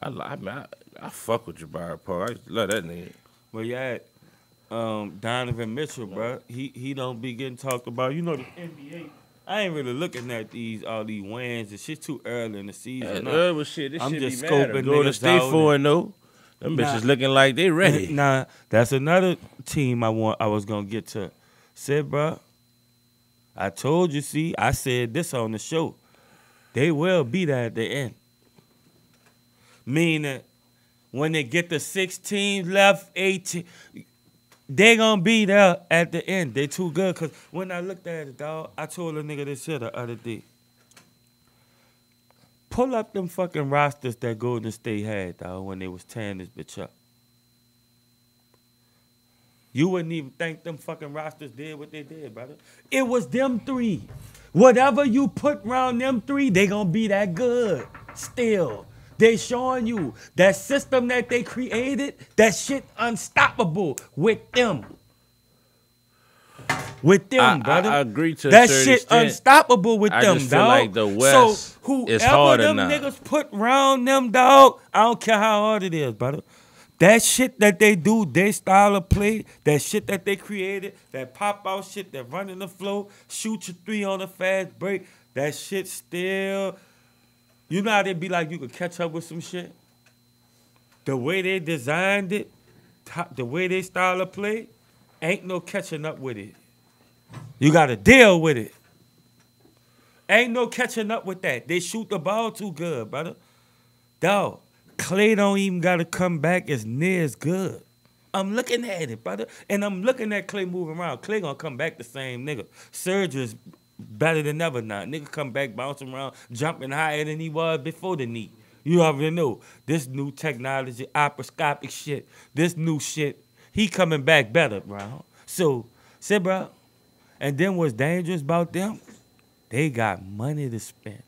S2: I, I, mean, I, I fuck with Jabari Parker. I love that nigga.
S1: Well, yeah, um, Donovan Mitchell, bro. He he don't be getting talked about. You know the NBA. I ain't really looking at these all these wins. It's shit too early in the season.
S2: uh, well, shit, this
S1: I'm
S2: shit
S1: just
S2: be
S1: scoping
S2: Go to stay four and no. Them
S1: Nah.
S2: bitches looking like they ready.
S1: nah, that's another team I want. I was gonna get to. Said, bro. I told you. See, I said this on the show. They will be there at the end. Meaning, when they get the 16 left, eighteen, they gonna be there at the end. They too good. Cause when I looked at it, dog, I told a nigga this shit the other day. Pull up them fucking rosters that Golden State had, dog, when they was tearing this bitch up. You wouldn't even think them fucking rosters did what they did, brother. It was them three. Whatever you put around them three, they gonna be that good. Still. They showing you that system that they created, that shit unstoppable with them. With them,
S2: I- I-
S1: brother.
S2: I agree to
S1: that shit
S2: extent.
S1: unstoppable with
S2: I
S1: them,
S2: just feel
S1: dog.
S2: like the West
S1: so whoever them
S2: now.
S1: niggas put around them, dog, I don't care how hard it is, brother. That shit that they do, their style of play, that shit that they created, that pop out shit, that run in the flow, shoot your three on a fast break, that shit still. You know how they be like you could catch up with some shit? The way they designed it, the way they style of play, ain't no catching up with it. You gotta deal with it. Ain't no catching up with that. They shoot the ball too good, brother. Dog, Clay don't even gotta come back as near as good. I'm looking at it, brother. And I'm looking at Clay moving around. Clay gonna come back the same nigga. Surge is better than ever now. Nigga come back bouncing around, jumping higher than he was before the knee. You already know. This new technology, laparoscopic shit, this new shit, he coming back better, bro. So, say, bro, and then what's dangerous about them? They got money to spend.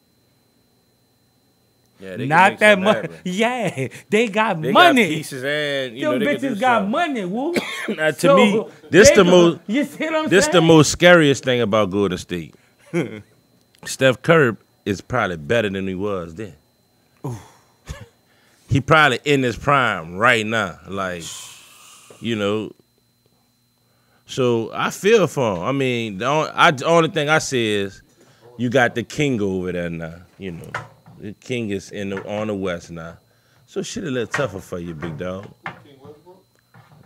S2: Yeah,
S1: Not that
S2: much.
S1: Yeah, they got
S2: They
S1: money.
S2: got pieces and you
S1: Them
S2: know they can do
S1: bitches got
S2: something.
S1: money, woo.
S2: Now, to
S1: So,
S2: me, this the most
S1: You see what I'm
S2: this the most scariest thing about Golden State. Steph Curry is probably better than he was then. he probably in his prime right now, like you know. So I feel for him. I mean, the only, I, the only thing I say is, you got the king over there now. You know, king is in the, on the west now. So shit a little tougher for you, big dog. King Westbrook?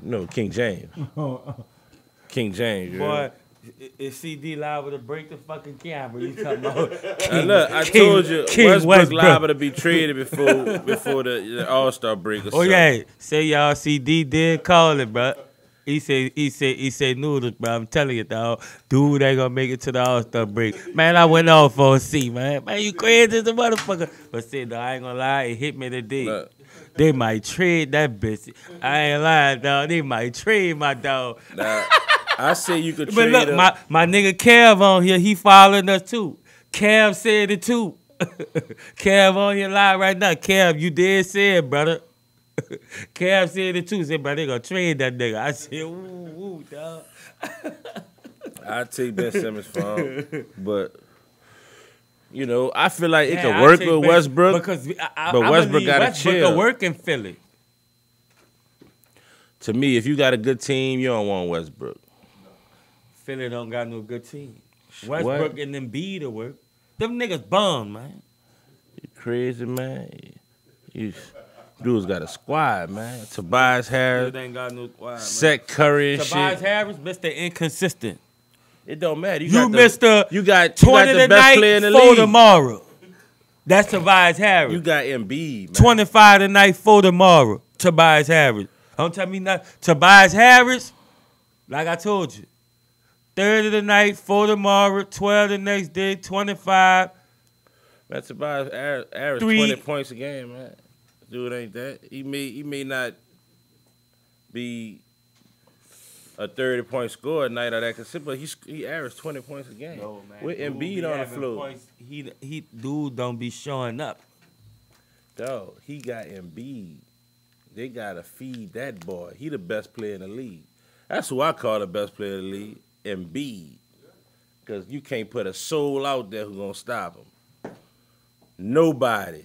S2: No, King James. Oh, oh. King James. yeah.
S1: Boy, Is CD liable to break the fucking camera? You talking about? King-
S2: look, I
S1: King-
S2: told you
S1: King
S2: Westbrook,
S1: Westbrook.
S2: liable to be traded before before the, the All Star break. Or
S1: Oh
S2: something.
S1: yeah, say y'all CD did call it, bro. He said, he said, he said, noodles, bro. I'm telling you, dog. Dude ain't gonna make it to the All Star break. Man, I went off on C, man. Man, you crazy as a motherfucker. But see, though, I ain't gonna lie, it hit me today.
S2: Look,
S1: They might trade that bitch. I ain't lying, dog. They might trade my dog.
S2: now, I say you could trade.
S1: But
S2: look,
S1: my, my nigga Kev on here, he following us too. Kev said it too. Kev on here live right now. Kev, you did say it, brother. Kev said it too. Said, bro, they gonna trade that nigga. I said, ooh, ooh, dog.
S2: I take Ben Simmons for him, but you know, I feel like it
S1: Man,
S2: could work with
S1: Ben-
S2: Westbrook.
S1: Because I, I,
S2: but
S1: I
S2: Westbrook gotta
S1: Westbrook
S2: chill.
S1: work in Philly.
S2: to me, if you got a good team, you don't want Westbrook.
S1: Philly don't got no good team. Westbrook and Embiid to work. Them niggas bum, man.
S2: You crazy man. You dudes got a squad, man. Tobias Harris,
S1: Philly ain't got no squad, man.
S2: Seth Curry and
S1: Tobias
S2: shit.
S1: Harris, Mr. Inconsistent.
S2: It don't matter. You,
S1: You,
S2: got the,
S1: Mr.
S2: You got you
S1: 20
S2: got the best
S1: tonight,
S2: player in the
S1: four
S2: league.
S1: tomorrow. That's Tobias Harris.
S2: You got Embiid, man.
S1: 25 tonight, four tomorrow. Tobias Harris. Don't tell me nothing. Tobias Harris, like I told you, 30 tonight, four tomorrow, 12 the next day, 25.
S2: That's Tobias Harris, Harris
S1: Three-
S2: twenty points a game, man. Dude ain't that. He may he may not be a thirty point scorer at night or that consistent, but he he averaged twenty points a game. With
S1: Dude
S2: Embiid on the floor.
S1: points. He, he, dude don't be showing up.
S2: Dog, he got Embiid. They gotta feed that boy. He the best player in the league. That's who I call the best player in the league, Embiid. Cause you can't put a soul out there who's gonna stop him. Nobody.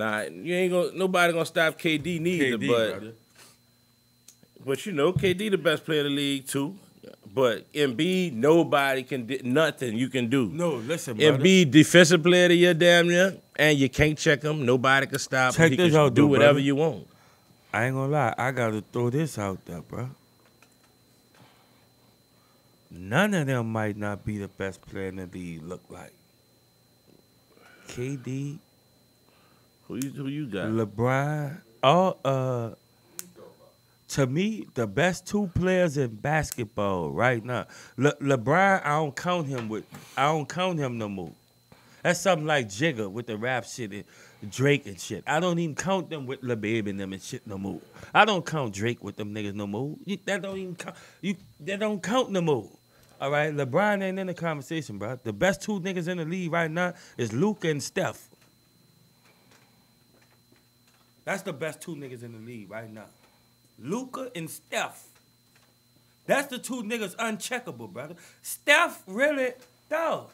S2: Nah, you ain't gonna nobody gonna stop KD neither,
S1: KD,
S2: but
S1: brother.
S2: but you know, KD the best player in the league too. But Embiid, nobody can do nothing you can do.
S1: No, listen, brother.
S2: Embiid defensive player of the year damn near, and you can't check him. Nobody can stop
S1: Check
S2: him. He
S1: this
S2: can
S1: out,
S2: do whatever
S1: brother.
S2: you want.
S1: I ain't gonna lie, I gotta throw this out there, bro. None of them might not be the best player in the league. Look like KD,
S2: Who you who you got?
S1: LeBron. All uh, to me, the best two players in basketball right now. Le- LeBron, I don't count him with. I don't count him no more. That's something like Jigga with the rap shit and Drake and shit. I don't even count them with Baby and them and shit no more. I don't count Drake with them niggas no more. You, that don't even count. You that don't count no more. All right, LeBron ain't in the conversation, bro. The best two niggas in the league right now is Luke and Steph. That's the best two niggas in the league right now. Luka and Steph. That's the two niggas uncheckable, brother. Steph really, though.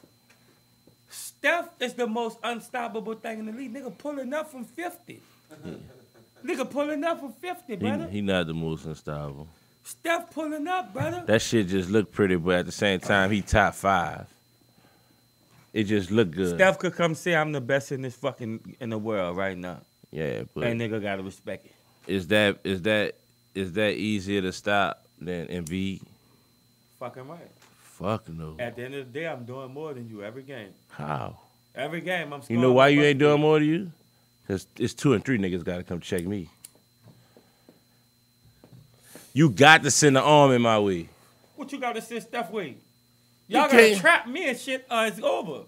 S1: Steph is the most unstoppable thing in the league. Nigga pulling up from 50. Nigga pulling up from 50,
S2: He,
S1: brother.
S2: he not the most unstoppable.
S1: Steph pulling up, brother.
S2: That shit just look pretty, but at the same time, he top five. It just look good.
S1: Steph could come say I'm the best in this fucking in the world right now.
S2: Yeah, but
S1: And nigga gotta respect it.
S2: is that is that is that easier to stop than Embiid?
S1: Fucking right.
S2: Fuck no.
S1: At the end of the day, I'm doing more than you every game.
S2: How?
S1: Every game I'm
S2: You know why you ain't
S1: than
S2: doing more to you? Cause it's two and three niggas gotta come check me. You got to send the arm in my way.
S1: What you gotta send Steph?
S2: You
S1: Y'all gotta
S2: can't-
S1: trap me and shit or it's over.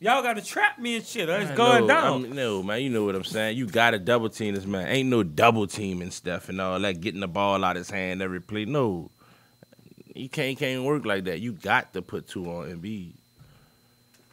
S1: Y'all gotta trap me and shit or it's
S2: I
S1: going
S2: know,
S1: down.
S2: I'm- no, man, you know what I'm saying. You got to double team this man. Ain't no double teaming stuff and all that. Getting the ball out of his hand every play. No, you can't can't work like that. You got to put two on Embiid.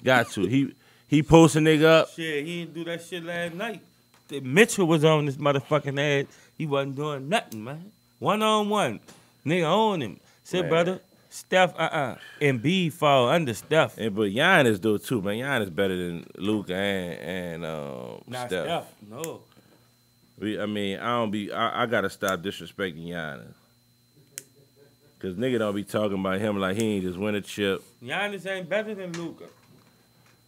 S2: Got to. He he post a nigga up.
S1: Shit, he didn't do that shit last night. The Mitchell was on this motherfucking ass. He wasn't doing nothing, man. One on one. Nigga on him. Said, brother, Steph, uh uh And B fall under Steph.
S2: And but Giannis though too, man. Giannis better than Luka and and um,
S1: Not
S2: Steph.
S1: Steph. No.
S2: We, I mean, I don't be. I, I gotta stop disrespecting Giannis. Cause nigga don't be talking about him like he ain't just win a chip.
S1: Giannis ain't better than Luka.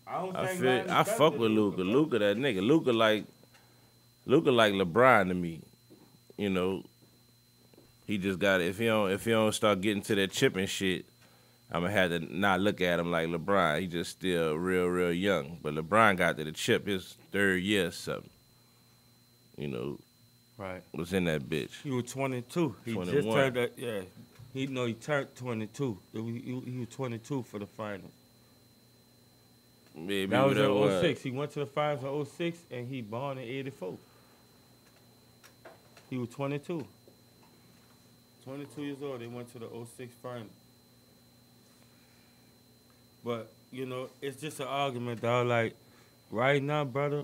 S1: I don't
S2: I
S1: think
S2: feel I fuck with
S1: Luka.
S2: Luka that nigga. Luka like Luka like LeBron to me. You know. He just got it. If he don't if he don't start getting to that chip and shit, I'm gonna have to not look at him like LeBron. He just still real, real young. But LeBron got to the chip his third year or something. You know,
S1: Right.
S2: was in that bitch.
S1: He was 22. He just turned that. Yeah. He no. He turned 22. He, he- he was 22 for the finals.
S2: Maybe
S1: That was in
S2: was.
S1: 06. He went to the finals in 06 and he born in 84. He was 22. 22 years old. They went to the 06 final. But, you know, it's just an argument, dog. Like, right now, brother,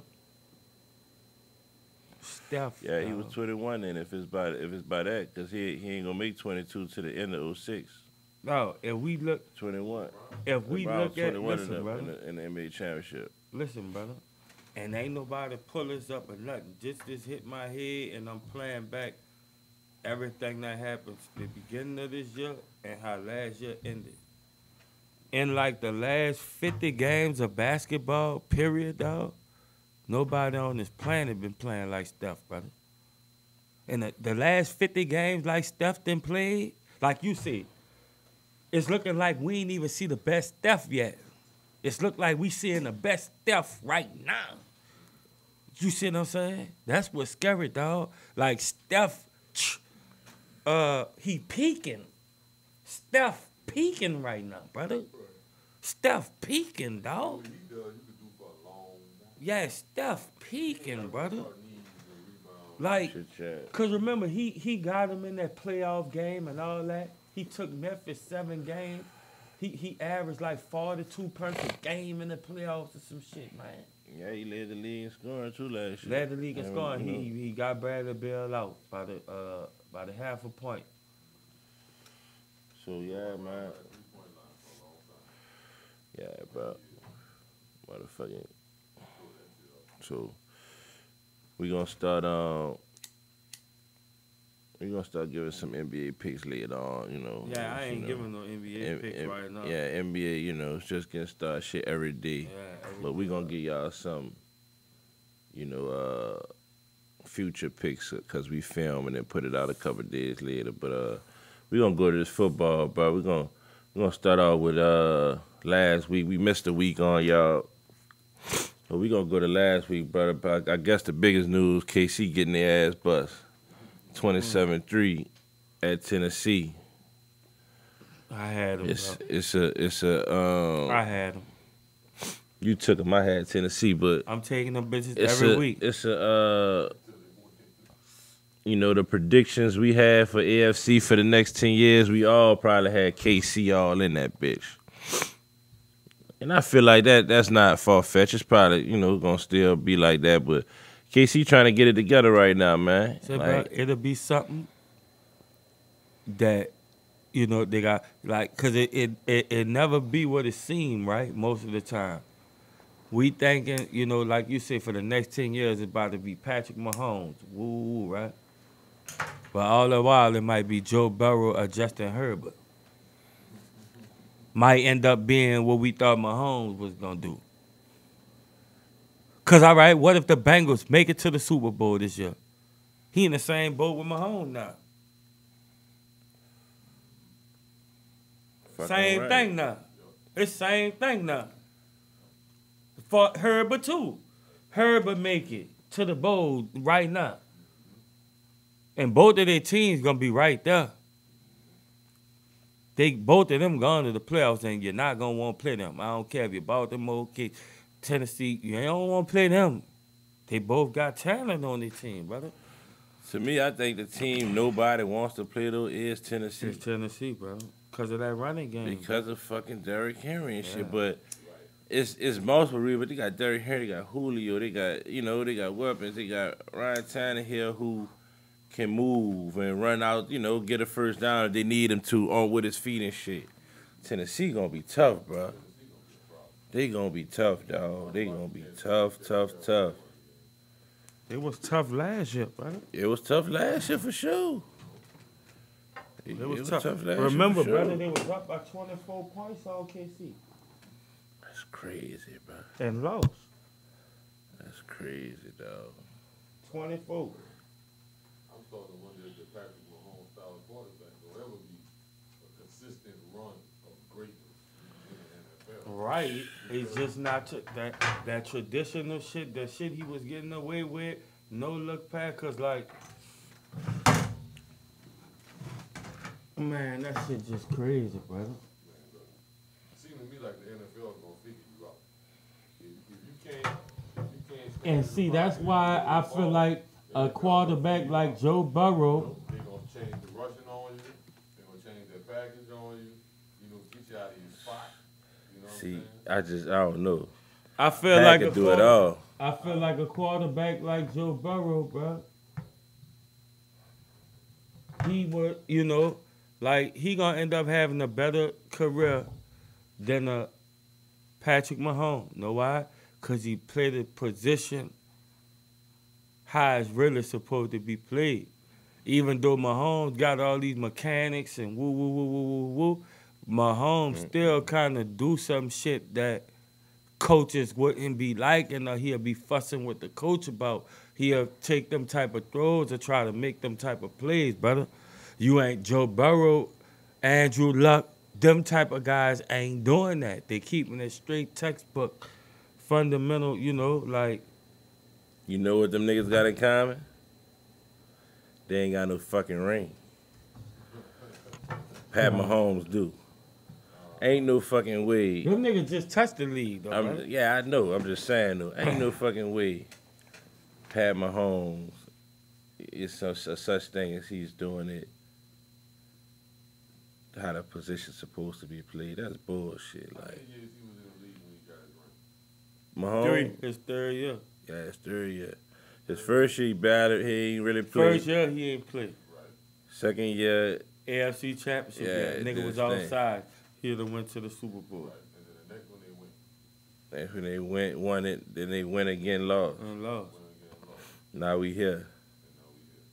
S1: Steph.
S2: Yeah, he was 21 then if it's by if it's by that, cause he he ain't gonna make 22 to the end of 06.
S1: No, if we look,
S2: 21.
S1: if we look at,
S2: 21
S1: listen,
S2: in,
S1: brother.
S2: the, in, the, in the NBA championship.
S1: Listen, brother. And ain't nobody pull us up or nothing. Just this hit my head and I'm playing back everything that happened the beginning of this year and how last year ended. In like the last 50 games of basketball, period, dog, nobody on this planet been playing like Steph, brother. And the, the last 50 games like Steph done played, like you see, it's looking like we ain't even see the best Steph yet. It's look like we seeing the best Steph right now. You see what I'm saying? That's what's scary, dog. Like Steph, uh, he peaking. Steph peaking right now, brother. Steph peaking, dog. Yeah, Steph peaking, brother. Like, Cause remember he he got him in that playoff game and all that. He took Memphis seven games. He he averaged like forty two points a game in the playoffs or some shit, man.
S2: Yeah, he led the league in scoring too last year.
S1: Led the league in scoring. He he got Bradley Beal out by the uh by the half a point.
S2: So yeah, man. Yeah, bro. Motherfucking. So we gonna start. Um, we gonna start giving some NBA picks later on. You know.
S1: Yeah, I ain't
S2: know.
S1: giving no NBA
S2: M-
S1: picks
S2: M-
S1: right now.
S2: Yeah, NBA. You know, it's just getting started shit every day.
S1: Yeah,
S2: But we gonna give y'all some, you know, uh, future picks because we film and then put it out a couple days later. But uh, we're gonna go to this football, bro. We gonna we gonna start off with uh last week. We missed a week on y'all. But we gonna go to last week, brother. But I guess the biggest news: KC getting their ass bust, twenty-seven three at Tennessee.
S1: I had him.
S2: It's
S1: bro.
S2: it's a it's a um.
S1: I had him.
S2: You took them. I had Tennessee, but
S1: I'm taking them bitches every
S2: a,
S1: week.
S2: It's a, uh, you know, the predictions we had for AFC for the next ten years. We all probably had KC all in that bitch, and I feel like that that's not far fetched. It's probably you know gonna still be like that, but KC trying to get it together right now, man.
S1: Bro,
S2: Like,
S1: it'll be something that you know they got like because it, it it it never be what it seemed right most of the time. We thinking you know like you said for the next ten years it's about to be Patrick Mahomes, woo right. But all the while it might be Joe Burrow or Justin Herbert. Might end up being what we thought Mahomes was gonna do. Cause all right, what if the Bengals make it to the Super Bowl this year? He in the same boat with Mahomes now.
S2: fucking
S1: same
S2: right.
S1: thing now. It's same thing now. For Herbert too. Herbert make it to the bowl right now. And both of their teams gonna be right there. They both of them going to the playoffs and you're not gonna want to play them. I don't care if you're Baltimore, K- Tennessee, you don't want to play them. They both got talent on their team, brother.
S2: To me, I think the team nobody wants to play though is Tennessee.
S1: It's Tennessee, bro. Because of that running game.
S2: because of fucking Derrick Henry and
S1: Yeah.
S2: shit. But it's it's multiple reasons. But they got Derrick Henry, they got Julio, they got you know they got weapons. They got Ryan Tannehill who can move and run out. You know, get a first down if they need him to, or with his feet and shit. Tennessee gonna be tough, bro. They gonna be tough, dog. They gonna be tough, tough, tough.
S1: It was tough last year, brother.
S2: It was tough last year for sure.
S1: It was, tough.
S2: last year
S1: Remember,
S2: for sure.
S1: brother, they was up by 24 points on KC
S2: That's crazy, bro.
S1: and lost
S2: That's crazy, dog.
S1: 24.
S3: I'm starting to wonder if the Patrick Mahomes style dollar quarterback will ever be a consistent run of greatness in the NFL.
S1: Right. It's just not tr- that that traditional shit, that shit he was getting away with, no look back, cause like Man, that shit just crazy, brother.
S3: Seems to me like the NFL is gonna figure you out. If, if you can't, if you can't.
S1: And see, that's why I feel like a quarterback like Joe Burrow,
S3: They gonna change the rushing on you. They gonna change their package on you. You know, get you out of your spot. You know what
S2: See? I just I don't know.
S1: I feel
S2: Dak
S1: like
S2: could
S1: a
S2: do it all.
S1: I feel like a quarterback like Joe Burrow, bro. He would, you know, like he gonna end up having a better career than a Patrick Mahomes. Know why? Cause he played a position how it's really supposed to be played. Even though Mahomes got all these mechanics and woo woo woo woo woo woo, Mahomes still kind of do some shit that coaches wouldn't be liking or he'll be fussing with the coach about. He'll take them type of throws or try to make them type of plays, brother. You ain't Joe Burrow, Andrew Luck, them type of guys ain't doing that. They keeping it straight textbook, fundamental, you know, like
S2: You know what them niggas got in common? They ain't got no fucking ring. Pat Mahomes do. Ain't no fucking way.
S1: them niggas just touched the league, though.
S2: I'm,
S1: right?
S2: yeah, I know. I'm just saying though. Ain't no fucking way. Pat Mahomes is such a such thing as he's doing it. How the position's supposed to be played. That's bullshit. Like
S3: many years he was in the league when he got his ring?
S2: Mahomes.
S1: Three, his third year.
S2: Yeah, it's third year. His first year he batted. He ain't really played.
S1: First year he ain't played.
S3: Right.
S2: Second year,
S1: AFC Championship,
S2: Yeah,
S1: yeah, nigga was
S2: his thing.
S1: outside. He'd have went to the Super Bowl
S3: Right. And then the next one they went.
S2: and when they went, won it. Then they went again, lost.
S1: and lost.
S3: Went again, lost.
S2: Now we here.
S3: And now we here.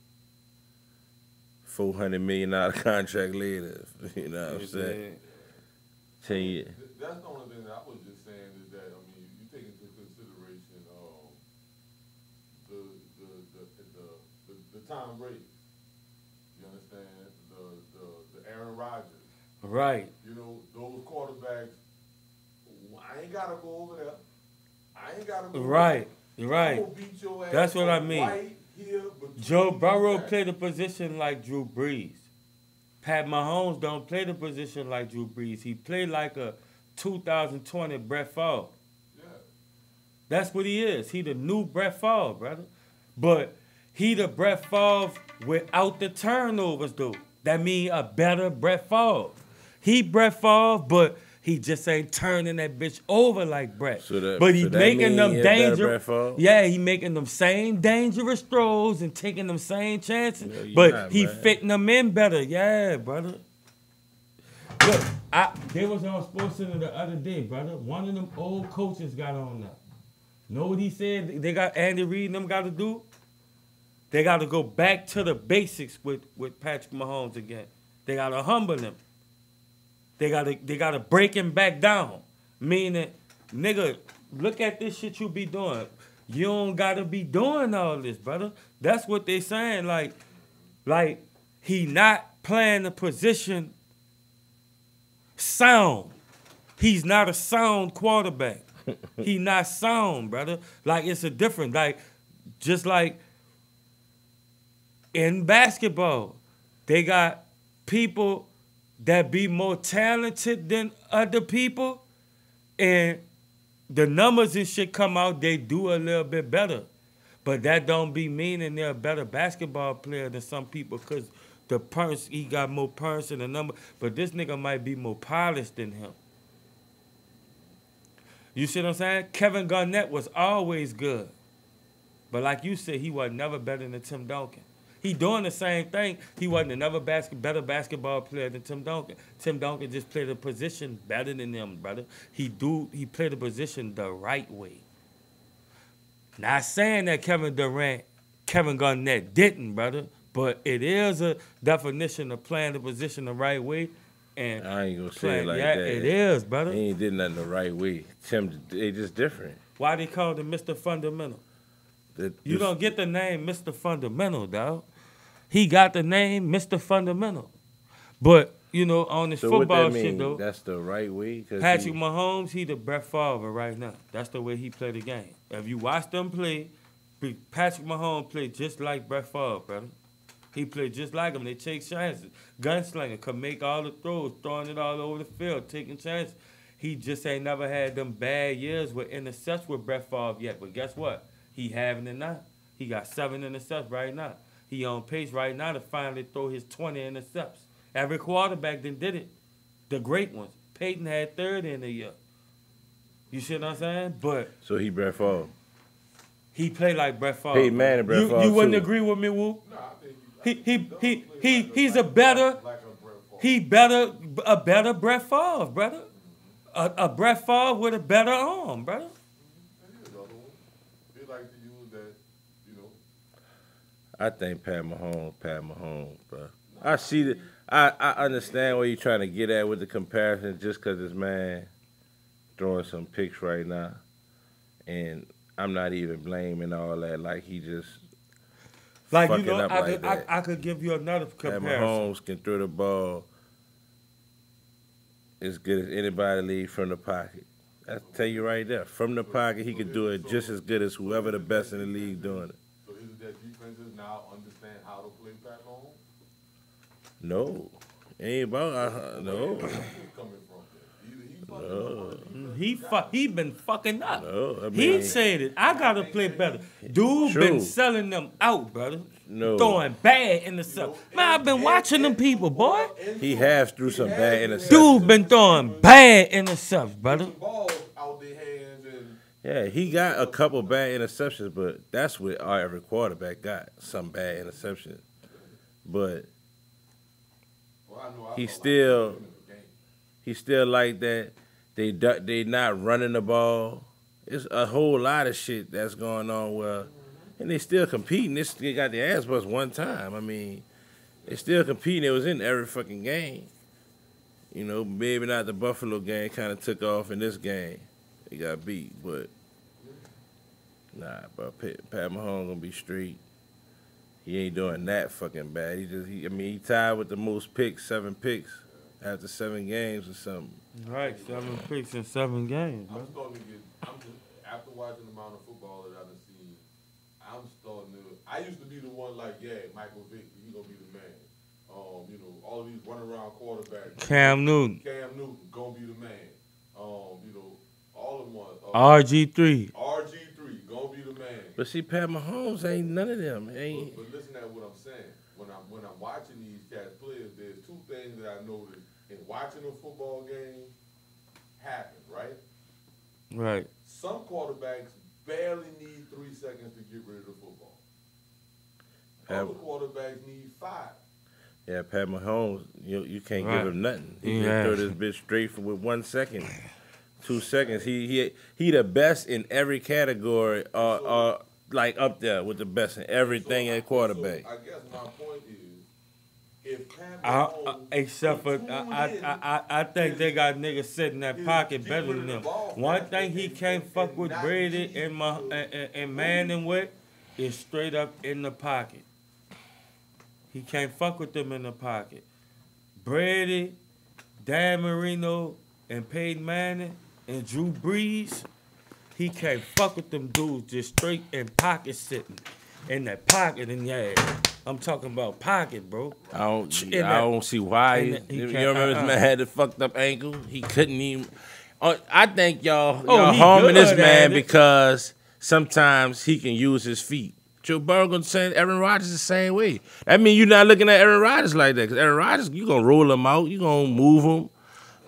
S2: Four hundred million dollar contract later. You know what I'm saying? Ten years.
S3: That's the only thing that I was just saying is that I mean you take into consideration um, the, the, the the the the Tom Brady. You understand the the the Aaron Rodgers.
S1: Right.
S3: Those quarterbacks. I ain't gotta go over there. I ain't gotta go.
S1: Right. Right.
S3: gonna beat your ass
S1: That's what I mean.
S3: Right here
S1: Joe Burrow played a position like Drew Brees. Pat Mahomes don't play the position like Drew Brees. He played like a 2020 Brett Favre.
S3: Yeah.
S1: That's what he is. He the new Brett Favre, brother. But he the Brett Favre without the turnovers, though. That mean a better Brett Favre. He Brett Favre, but he just ain't turning that bitch over like Brett.
S2: So that-
S1: but he
S2: so
S1: making them
S2: he
S1: dangerous. Yeah, he making them same dangerous throws and taking them same chances.
S2: No,
S1: but
S2: not,
S1: he
S2: man.
S1: fitting them in better. Yeah, brother. Look, I they was on Sports Center the other day, brother. One of them old coaches got on there. Know what he said? They got Andy Reid and them got to do. They got to go back to the basics with with Patrick Mahomes again. They got to humble him. They got to they got to break him back down. Meaning, nigga, look at this shit you be doing. You don't got to be doing all this, brother. That's what they saying. Like, like he not playing the position sound. He's not a sound quarterback. he not sound, brother. Like it's a different, like just like in basketball, they got people that be more talented than other people, and the numbers and shit come out, they do a little bit better. But that don't be meaning they're a better basketball player than some people because the purse, he got more purse and the number. But this nigga might be more polished than him. You see what I'm saying? Kevin Garnett was always good. But like you said, he was never better than Tim Duncan. He doing the same thing. He wasn't another basket, better basketball player than Tim Duncan. Tim Duncan just played a position better than them, brother. He do he played the position the right way. Not saying that Kevin Durant, Kevin Garnett didn't, brother, but it is a definition of playing the position the right way. And
S2: I ain't gonna say it like
S1: yeah,
S2: that.
S1: it is, brother.
S2: He ain't did nothing the right way. Tim, they just different.
S1: Why they called him Mr. Fundamental?
S2: The-
S1: You don't get the name Mr. Fundamental, dog. he got the name Mr. Fundamental. But you know, on this
S2: So
S1: football shit though,
S2: That's the right way.
S1: Patrick
S2: he-
S1: Mahomes, he the Brett Favre right now. That's the way he play the game. If you watch them play, Patrick Mahomes play just like Brett Favre, brother. He played just like him. They take chances. Gunslinger could make all the throws, throwing it all over the field, taking chances. He just ain't never had them bad years with intercepts with Brett Favre yet. But guess what? He having it now. He got seven intercepts right now. He on pace right now to finally throw his 20 intercepts. Every quarterback then did it. The great ones. Peyton had third in the year. You see what I'm saying? But
S2: So he Brett Favre.
S1: he played like Brett Favre.
S2: Peyton Manning, Brett
S1: you,
S2: Favre,
S1: You wouldn't
S2: too.
S1: agree with me, Woo?
S3: No, I think you,
S1: He- he-
S3: does
S1: he- he-
S3: like
S1: he's a better-
S3: like a Brett
S1: He better a better Brett Favre, brother. A, a Brett Favre with a better arm, brother.
S3: And here's the other one. They like to use that, you know.
S2: I think Pat Mahomes, Pat Mahomes, bro. I see the. I, I understand what you're trying to get at with the comparison, just because this man throwing some picks right now, and I'm not even blaming all that. Like he just
S1: Like you know, I,
S2: like
S1: could, I,
S2: that.
S1: I could give you another comparison. Pat.
S2: Mahomes can throw the ball as good as anybody leave from the pocket. I tell you right there, from the pocket, he could do it just as good as whoever the best in the league doing it.
S3: So is it that defenses now understand how to play Pat Mahomes?
S2: No, ain't about uh, no,
S3: Where's he coming he
S2: no,
S3: he
S1: He fu- he been fucking up.
S2: no. I
S1: He
S2: mean,
S1: said it. I gotta play better. Dude
S2: True.
S1: been selling them out, brother.
S2: no.
S1: Throwing bad in the stuff. Man, I've been watching them people, boy.
S2: He has threw some bad interceptions.
S1: Dude been throwing bad in the stuff, brother.
S3: balls out their hands and
S2: Yeah, he got a couple bad interceptions, but that's what our every quarterback got some bad interceptions. But
S3: well, I know I
S2: He
S3: felt like
S2: still-
S3: he was in the game.
S2: he still like that. They they not running the ball. It's a whole lot of shit that's going on. Well, and they still competing. This they got their ass bust one time. I mean, they still competing. It was in every fucking game. You know, maybe not the Buffalo game. Kind of took off in this game. They got beat, but nah, bro. Pat, Pat Mahomes gonna be straight. He ain't doing that fucking bad. He just, he, I mean, he tied with the most picks, seven picks after seven games or something.
S1: Right, seven picks in seven games,
S3: I'm
S1: bro.
S3: starting to get. I'm just after watching the amount of football that I've seen. I'm starting to. I used to be the one like, yeah, Michael Vick, he gonna be the man. Um, you know, all of these run around quarterbacks.
S1: Cam Newton,
S3: Cam Newton gonna be the man. Um, you know, all of them. Uh,
S1: RG3.
S3: RG three gonna be the man.
S2: But see, Pat Mahomes ain't none of them. Ain't
S3: But, but listen at what I'm saying. When I'm when I'm watching these cats players, there's two things that I noticed in watching a football game happen. Right.
S1: Right.
S3: Some quarterbacks barely need three seconds to get rid of the football.
S2: Pat-
S3: Other quarterbacks need five.
S2: yeah, Pat Mahomes. You you can't
S1: Right.
S2: give him nothing. He
S1: Yeah.
S2: can throw this bitch straight for with one second, two seconds. He he he the best in every category. Uh, uh, like up there with the best in everything
S3: So
S2: at quarterback.
S3: So I guess my point is, if Pat
S1: I, I,
S3: Mahomes
S1: except for I, I, I, I I think they got niggas sitting in that pocket better than them. One thing he can't fuck with Brady
S3: be-
S1: and my and, and, and Manning with is straight up in the pocket. He can't fuck with them in the pocket. Brady, Dan Marino, and Peyton Manning and Drew Brees, he can't fuck with them dudes just straight in pocket sitting. In that pocket in and yeah. I'm talking about pocket, bro.
S2: I don't
S1: In
S2: I
S1: that-
S2: don't see why. He,
S1: he
S2: you remember this
S1: uh-uh.
S2: man had a fucked up ankle. He couldn't even. Uh, I think y'all
S1: Oh,
S2: y'all harming this man because sometimes he can use his feet. Joe Burrow gonna say Aaron Rodgers the same way. That mean you're not looking at Aaron Rodgers like that. Cause Aaron Rodgers, you gonna roll him out, you gonna move him,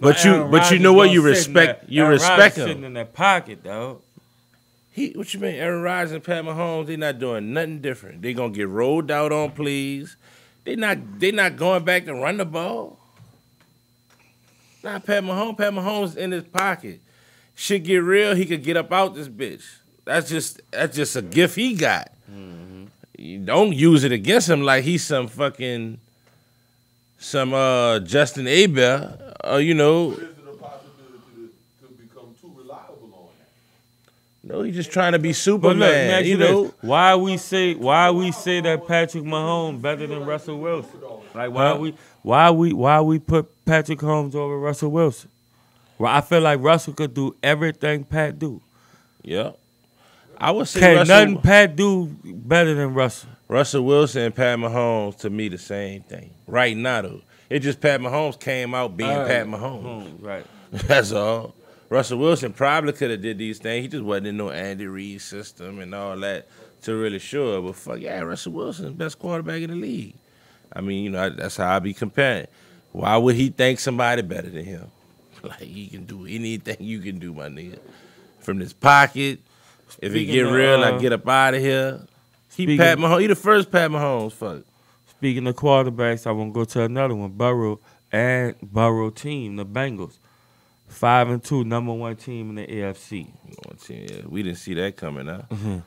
S2: but you but you know what? You respect
S1: that-
S2: you
S1: Aaron
S2: respect
S1: Rodgers
S2: him.
S1: sitting in that pocket, dog.
S2: He, what you mean? Aaron Rodgers and Pat Mahomes, they not doing nothing different. They gonna get rolled out on plays. They not they not going back to run the ball. Not Pat Mahomes. Pat Mahomes in his pocket. Shit get real, he could get up out this bitch. That's just that's just a gift he got. You don't use it against him like he's some fucking some uh Justin Aber, uh, you know.
S3: But is it a possibility to, to become too reliable on that?
S2: No, he's just trying to be
S1: But
S2: Superman.
S1: look, let me ask
S2: you
S1: you
S2: know,
S1: this. why we say why we say that Patrick Mahomes better than Russell Wilson? Like why
S2: Huh?
S1: we why we why we put Patrick Holmes over Russell Wilson? Well, I feel like Russell could do everything Pat do.
S2: yeah. I would say
S1: Can
S2: Russell,
S1: nothing Pat do better than Russell?
S2: Russell Wilson and Pat Mahomes to me the same thing. Right now though, it just Pat Mahomes came out being
S1: right.
S2: Pat Mahomes.
S1: Right.
S2: That's all. Russell Wilson probably could have did these things. He just wasn't in no Andy Reid system and all that to really sure. But fuck yeah, Russell Wilson, best quarterback in the league. I mean, you know, that's how I be comparing. Why would he think somebody better than him? Like he can do anything you can do, my nigga. From this pocket, if it
S1: Speaking
S2: get
S1: of,
S2: real, I
S1: uh,
S2: get up out of here. He Pat Mahomes. He the first Pat Mahomes. Fuck.
S1: Speaking of quarterbacks, I want to go to another one. Burrow and Burrow team, the Bengals, five and two, number one team in the AFC.
S2: Team, yeah, we didn't see that coming, huh?
S1: Mhm.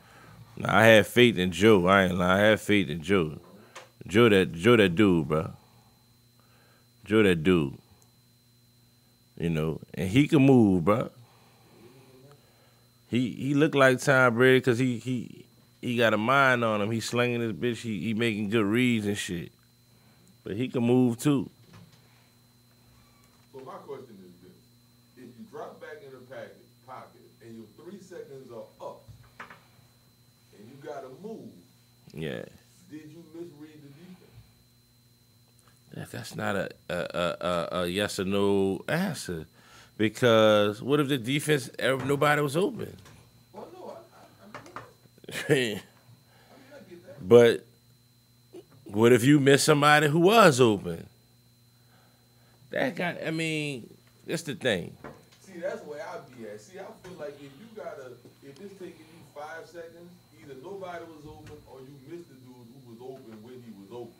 S2: Nah, I had faith in Joe. I ain't lying. I had faith in Joe. Joe that Joe that dude, bro. Joe that dude. You know, and he can move, bro. He he looked like Tom Brady because he he he got a mind on him. He slinging his bitch. He he making good reads and shit. But he can move too.
S3: So my question is this: If you drop back in the packet, pocket and your three seconds are up, and you got to move,
S2: Yeah.
S3: did you misread the defense?
S2: That, that's not a a, a a a yes or no answer, because what if the defense er, nobody was open?
S3: Well, no, I, I, I, mean, I, mean, I get that.
S2: but what if you miss somebody who was open? That got. I mean, that's the thing.
S3: See, that's where I be at. See, I feel like if you gotta, if it's taking you five seconds, either nobody was open or you missed the dude who was open when he was open,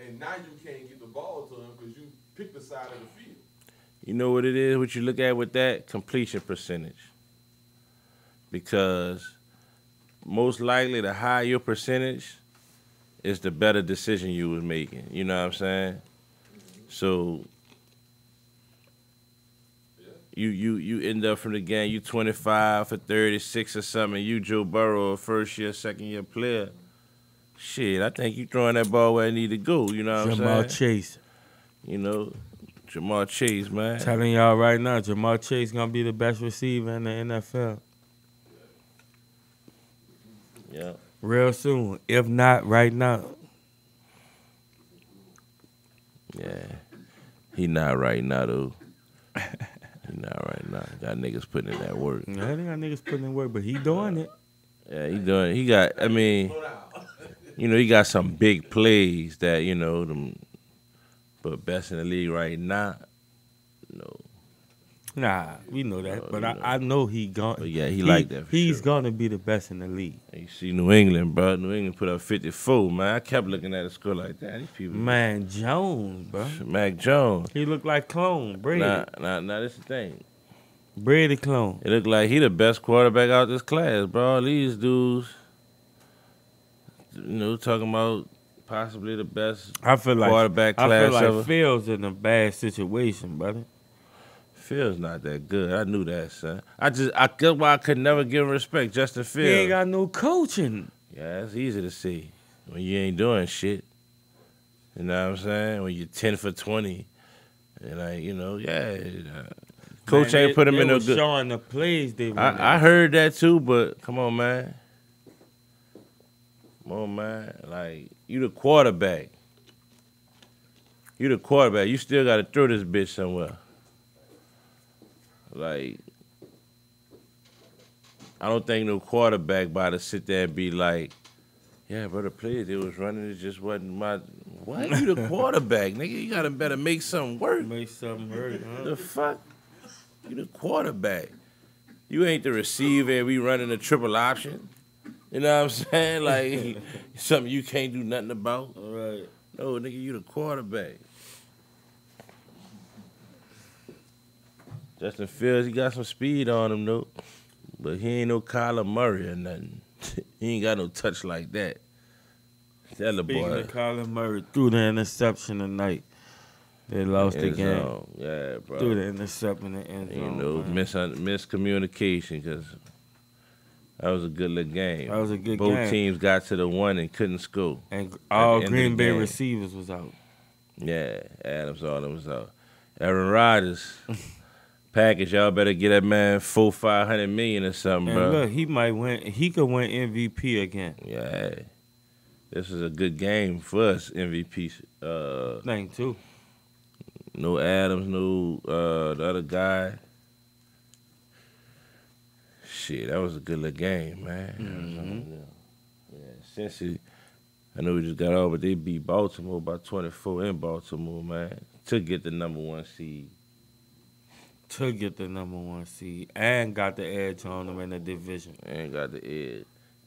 S3: and now you can't get the ball to him because you picked the side of the field.
S2: You know what it is? What you look at with that completion percentage, because most likely the higher your percentage is the better decision you was making. You know what I'm saying? So you you you end up from the game, you 25 for 36 or something. You Joe Burrow, a first year, second year player. Shit, I think you throwing that ball where it need to go. You know what
S1: Ja'Marr
S2: I'm saying?
S1: Chase.
S2: You know, Ja'Marr Chase, man.
S1: Telling y'all right now, Ja'Marr Chase gonna be the best receiver in the NFL
S2: Yeah.
S1: real soon. If not right now,
S2: Yeah. He not right now though. he not right now. Got niggas putting in that work.
S1: yeah, they got niggas putting in work, but he doing it.
S2: Yeah, he doing It. he got I mean you know, he got some big plays that, you know, them but best in the league right now. No.
S1: Nah, we know that,
S2: Oh,
S1: but I,
S2: know.
S1: I know he
S2: But
S1: gonna.
S2: yeah, he, like that
S1: He's
S2: sure.
S1: gonna be the best in the league.
S2: You see New England, bro. New England put up 54, man. I kept looking at the score like that. These people
S1: Man, Jones, bro.
S2: Mac Jones.
S1: He looked like clone Brady.
S2: Nah, nah, nah, this the thing.
S1: Brady clone.
S2: It looked like he the best quarterback out this class, bro. All these dudes, you know, talking about possibly the best
S1: I feel like
S2: quarterback
S1: I
S2: class
S1: feel like
S2: ever.
S1: Fields in a bad situation, brother.
S2: Fields not that good. I knew that, son. I just, I that's why I could never give him respect. Justin Fields.
S1: He ain't got no coaching.
S2: yeah, it's easy to see when you ain't doing shit. You know what I'm saying? When you're ten for twenty, and like, you know, yeah. uh, Coach
S1: Man,
S2: ain't put him
S1: they,
S2: in
S1: they
S2: no good.
S1: Showing the plays they.
S2: I, I heard that too, but come on, man. Come on, man. Like, you the quarterback. You the quarterback. You still got to throw this bitch somewhere. Like, I don't think no quarterback about to sit there and be like, yeah, bro, the plays they was running, it just wasn't my. What? You the quarterback, nigga. You got to better make something work.
S1: Make something work. huh?
S2: The fuck? You the quarterback. You ain't the receiver and we running a triple option. You know what I'm saying? Like something you can't do nothing about.
S1: All right.
S2: No, nigga, you the quarterback. Justin Fields, he got some speed on him though. But he ain't no Kyler Murray or nothing. he ain't got no touch like that. Tell the
S1: Speaking
S2: boy.
S1: of Kyler Murray, threw the interception tonight. They lost the game.
S2: zone. Yeah, bro.
S1: Threw the interception in the end zone.
S2: You
S1: know,
S2: mis- miscommunication because That was a good little game.
S1: That was a good
S2: Both
S1: game.
S2: teams got to the one and couldn't score.
S1: And all
S2: end of the
S1: Green Bay
S2: game.
S1: receivers was out.
S2: Yeah, Adams, all them was out. Aaron Rodgers, package, y'all better get that man four, five hundred million or something,
S1: And
S2: bro.
S1: look, he might win. He could win MVP again.
S2: Yeah, this is a good game for us, MVP. Uh,
S1: Thing too.
S2: no Adams, no uh, the other guy. Shit, that was a good little game, man.
S1: Mhm.
S2: Yeah, Cincy, I know we just got over, but they beat Baltimore by 24 in Baltimore, man, to get the number one seed.
S1: To get the number one seed and got the edge on them in the division.
S2: And got the edge.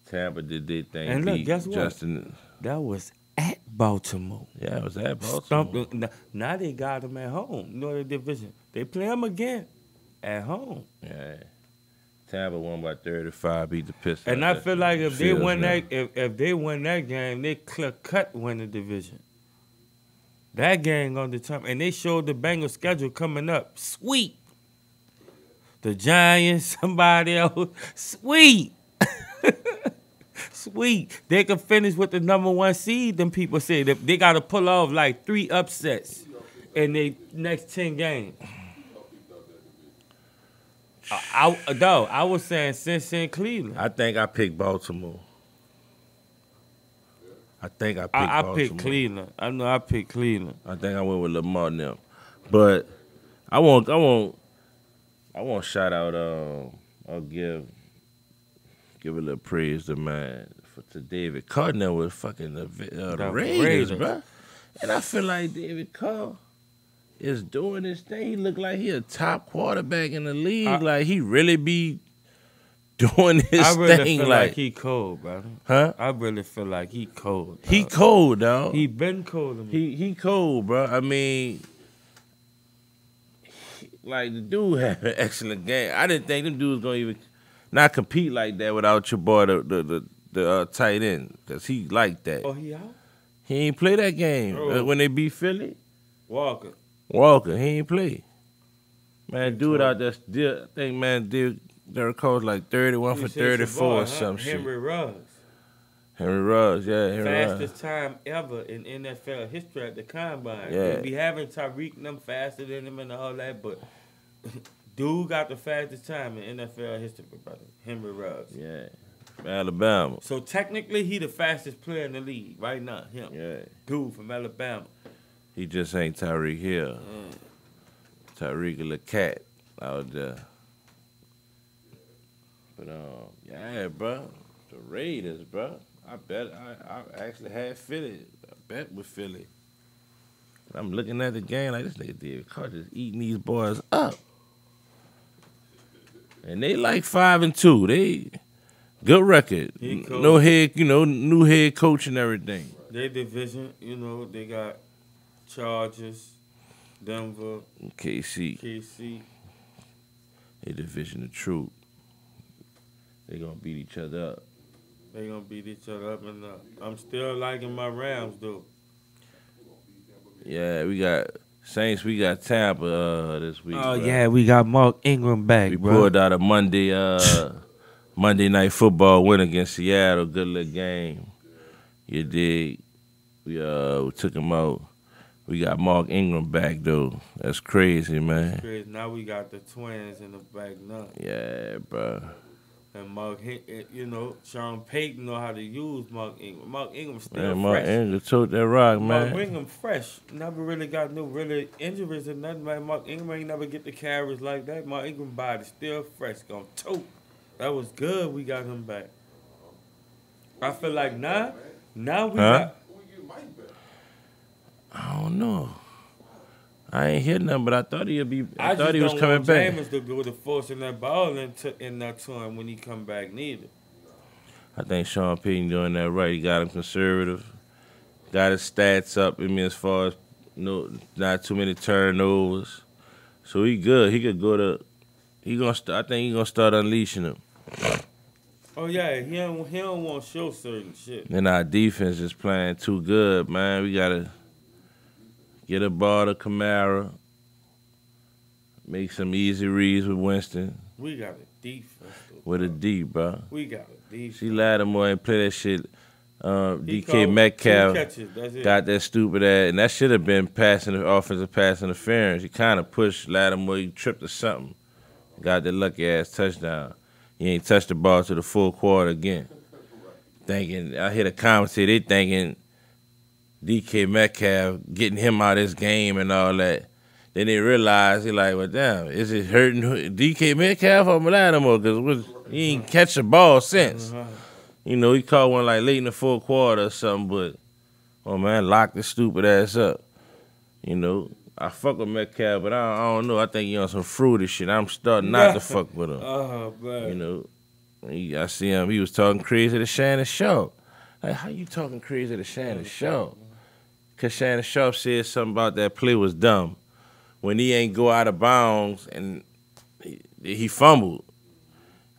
S2: Tampa did their thing.
S1: And look, guess what?
S2: Justin.
S1: That was at Baltimore.
S2: Yeah, it was at Baltimore.
S1: Stumped. Now- they got them at home. You know the division. They play them again at home.
S2: Yeah. Tampa won by 35, beat the Pistons.
S1: And I feel like if they win
S2: now.
S1: that, if, if they win that game, they clear cut win the division. That game on the determine. And they showed the Bengals schedule coming up. Sweet. The Giants, somebody else, sweet. Sweet. They could finish with the number one seed. Them people say they, they got to pull off like three upsets in the next ten games. I, I though I was saying Cincinnati, Cleveland.
S2: I think I picked Baltimore. I think I picked
S1: I, I picked Cleveland. I know I picked Cleveland.
S2: I think I went with Lamar now. But I want I want I want to shout out um I'll give give a little praise to man for to David Cardinal with fucking the, uh, the Raiders,
S1: Raiders.
S2: bruh. And I feel like David Carr is doing this thing. He look like he a top quarterback in the league.
S1: I-
S2: like he really be doing his
S1: I really
S2: thing.
S1: feel
S2: like,
S1: like, he cold, brother.
S2: huh?
S1: I really feel like he cold.
S2: He cold, dog.
S1: he been cold to me.
S2: He he cold, bro. I mean, like the dude had an excellent game. I didn't think them dudes gonna even not compete like that without your boy the the the, the uh, tight end because he like that.
S1: oh, he out?
S2: He ain't play that game
S1: Oh.
S2: Uh, when they beat Philly.
S1: Waller.
S2: Waller, he ain't play. Man, dude out there still, I think man, did Derek Carr's like thirty one
S1: You
S2: for
S1: said it's
S2: thirty
S1: your
S2: four
S1: boy,
S2: or
S1: huh?
S2: some shit.
S1: Henry Ruggs.
S2: Henry Ruggs, yeah, Henry Ruggs.
S1: Fastest time ever in NFL history at the combine.
S2: Yeah.
S1: They be having Tyreek them faster than him and all that, but dude got the fastest time in NFL history, brother. Henry Ruggs.
S2: Yeah, from Alabama.
S1: So technically, he the fastest player in the league right now. Him,
S2: Yeah,
S1: dude from Alabama.
S2: he just ain't Tyreek Hill.
S1: Mm.
S2: Tyreek a little cat out there. But um, yeah, bro, the Raiders, bro. I bet I, I actually had Philly. I bet with Philly. I'm looking at the game like this nigga David Carr just eating these boys up. And they like five and two. They good record.
S1: He cool.
S2: No head, you know, new head coach and everything.
S1: They division, you know, they got Chargers, Denver,
S2: KC,
S1: KC.
S2: they division of truth. They gonna beat each other up.
S1: They gonna beat each other up and up. I'm still liking my Rams though.
S2: Yeah, we got Saints. We got Tampa uh, this week.
S1: Oh
S2: bro.
S1: yeah, we got Mark Ingram back,
S2: we
S1: bro.
S2: pulled out a Monday uh, Monday night football win against Seattle. Good little game. You dig? We uh we took him out. We got Mark Ingram back though. That's crazy, man.
S1: Crazy. Now we got the twins in the back now.
S2: Yeah, bro.
S1: And Mark, eh, you know, Sean Payton know how to use Mark Ingram. Mark Ingram still
S2: Man, Mark
S1: fresh.
S2: Ingram took that rock, man.
S1: Mark
S2: man.
S1: Ingram fresh. Never really got no really injuries or nothing. Man, Mark Ingram ain't never get the carries like that. Mark Ingram body still fresh. Gonna tote. That was good. We got him back. I feel like now, now we
S2: Huh?
S1: got.
S3: Who we get Mike back?
S2: I don't know. I ain't hear nothing, but I thought he'd be. I,
S1: I,
S2: thought he was
S1: don't
S2: coming back.
S1: Jameis to go to forcing that ball into in that to him when he come back neither.
S2: I think Sean Payton doing that right. He got him conservative. Got his stats up. I mean, as far as no, not too many turnovers. So he good. He could go to. He gonna. St- I think he gonna start unleashing him.
S1: Oh yeah, he don't he don't want to show certain shit.
S2: And our defense is playing too good, man. We gotta get a ball to Kamara. make some easy reads with Winston
S1: We got a defense. though,
S2: with a
S1: bro.
S2: Bro.
S1: We got a defense.
S2: See Lattimore ain't play that shit. Uh, DK Metcalf
S1: catches,
S2: got that stupid ass, and that should have been passing the offensive pass interference. He kind of pushed Lattimore, he tripped or something. Got that lucky ass touchdown. He ain't touched the ball to the full quarter again. Thinking, I hear the commentator, they thinking DK Metcalf getting him out of this game and all that. Then they realize he like, well, damn, is it hurting DK Metcalf or Lattimore? Because he ain't catch the ball since.
S1: Uh-huh.
S2: You know, he caught one like late in the fourth quarter or something, but oh man, lock this stupid ass up. You know, I fuck with Metcalf, but I, I don't know. I think he on some fruity shit. I'm starting not to fuck with him.
S1: Oh, man.
S2: You know, he, I see him. He was talking crazy to Shannon Sharpe. Like, how you talking crazy to Shannon Sharpe? Cause Shannon Sharpe said something about that play was dumb when he ain't go out of bounds and he, he fumbled.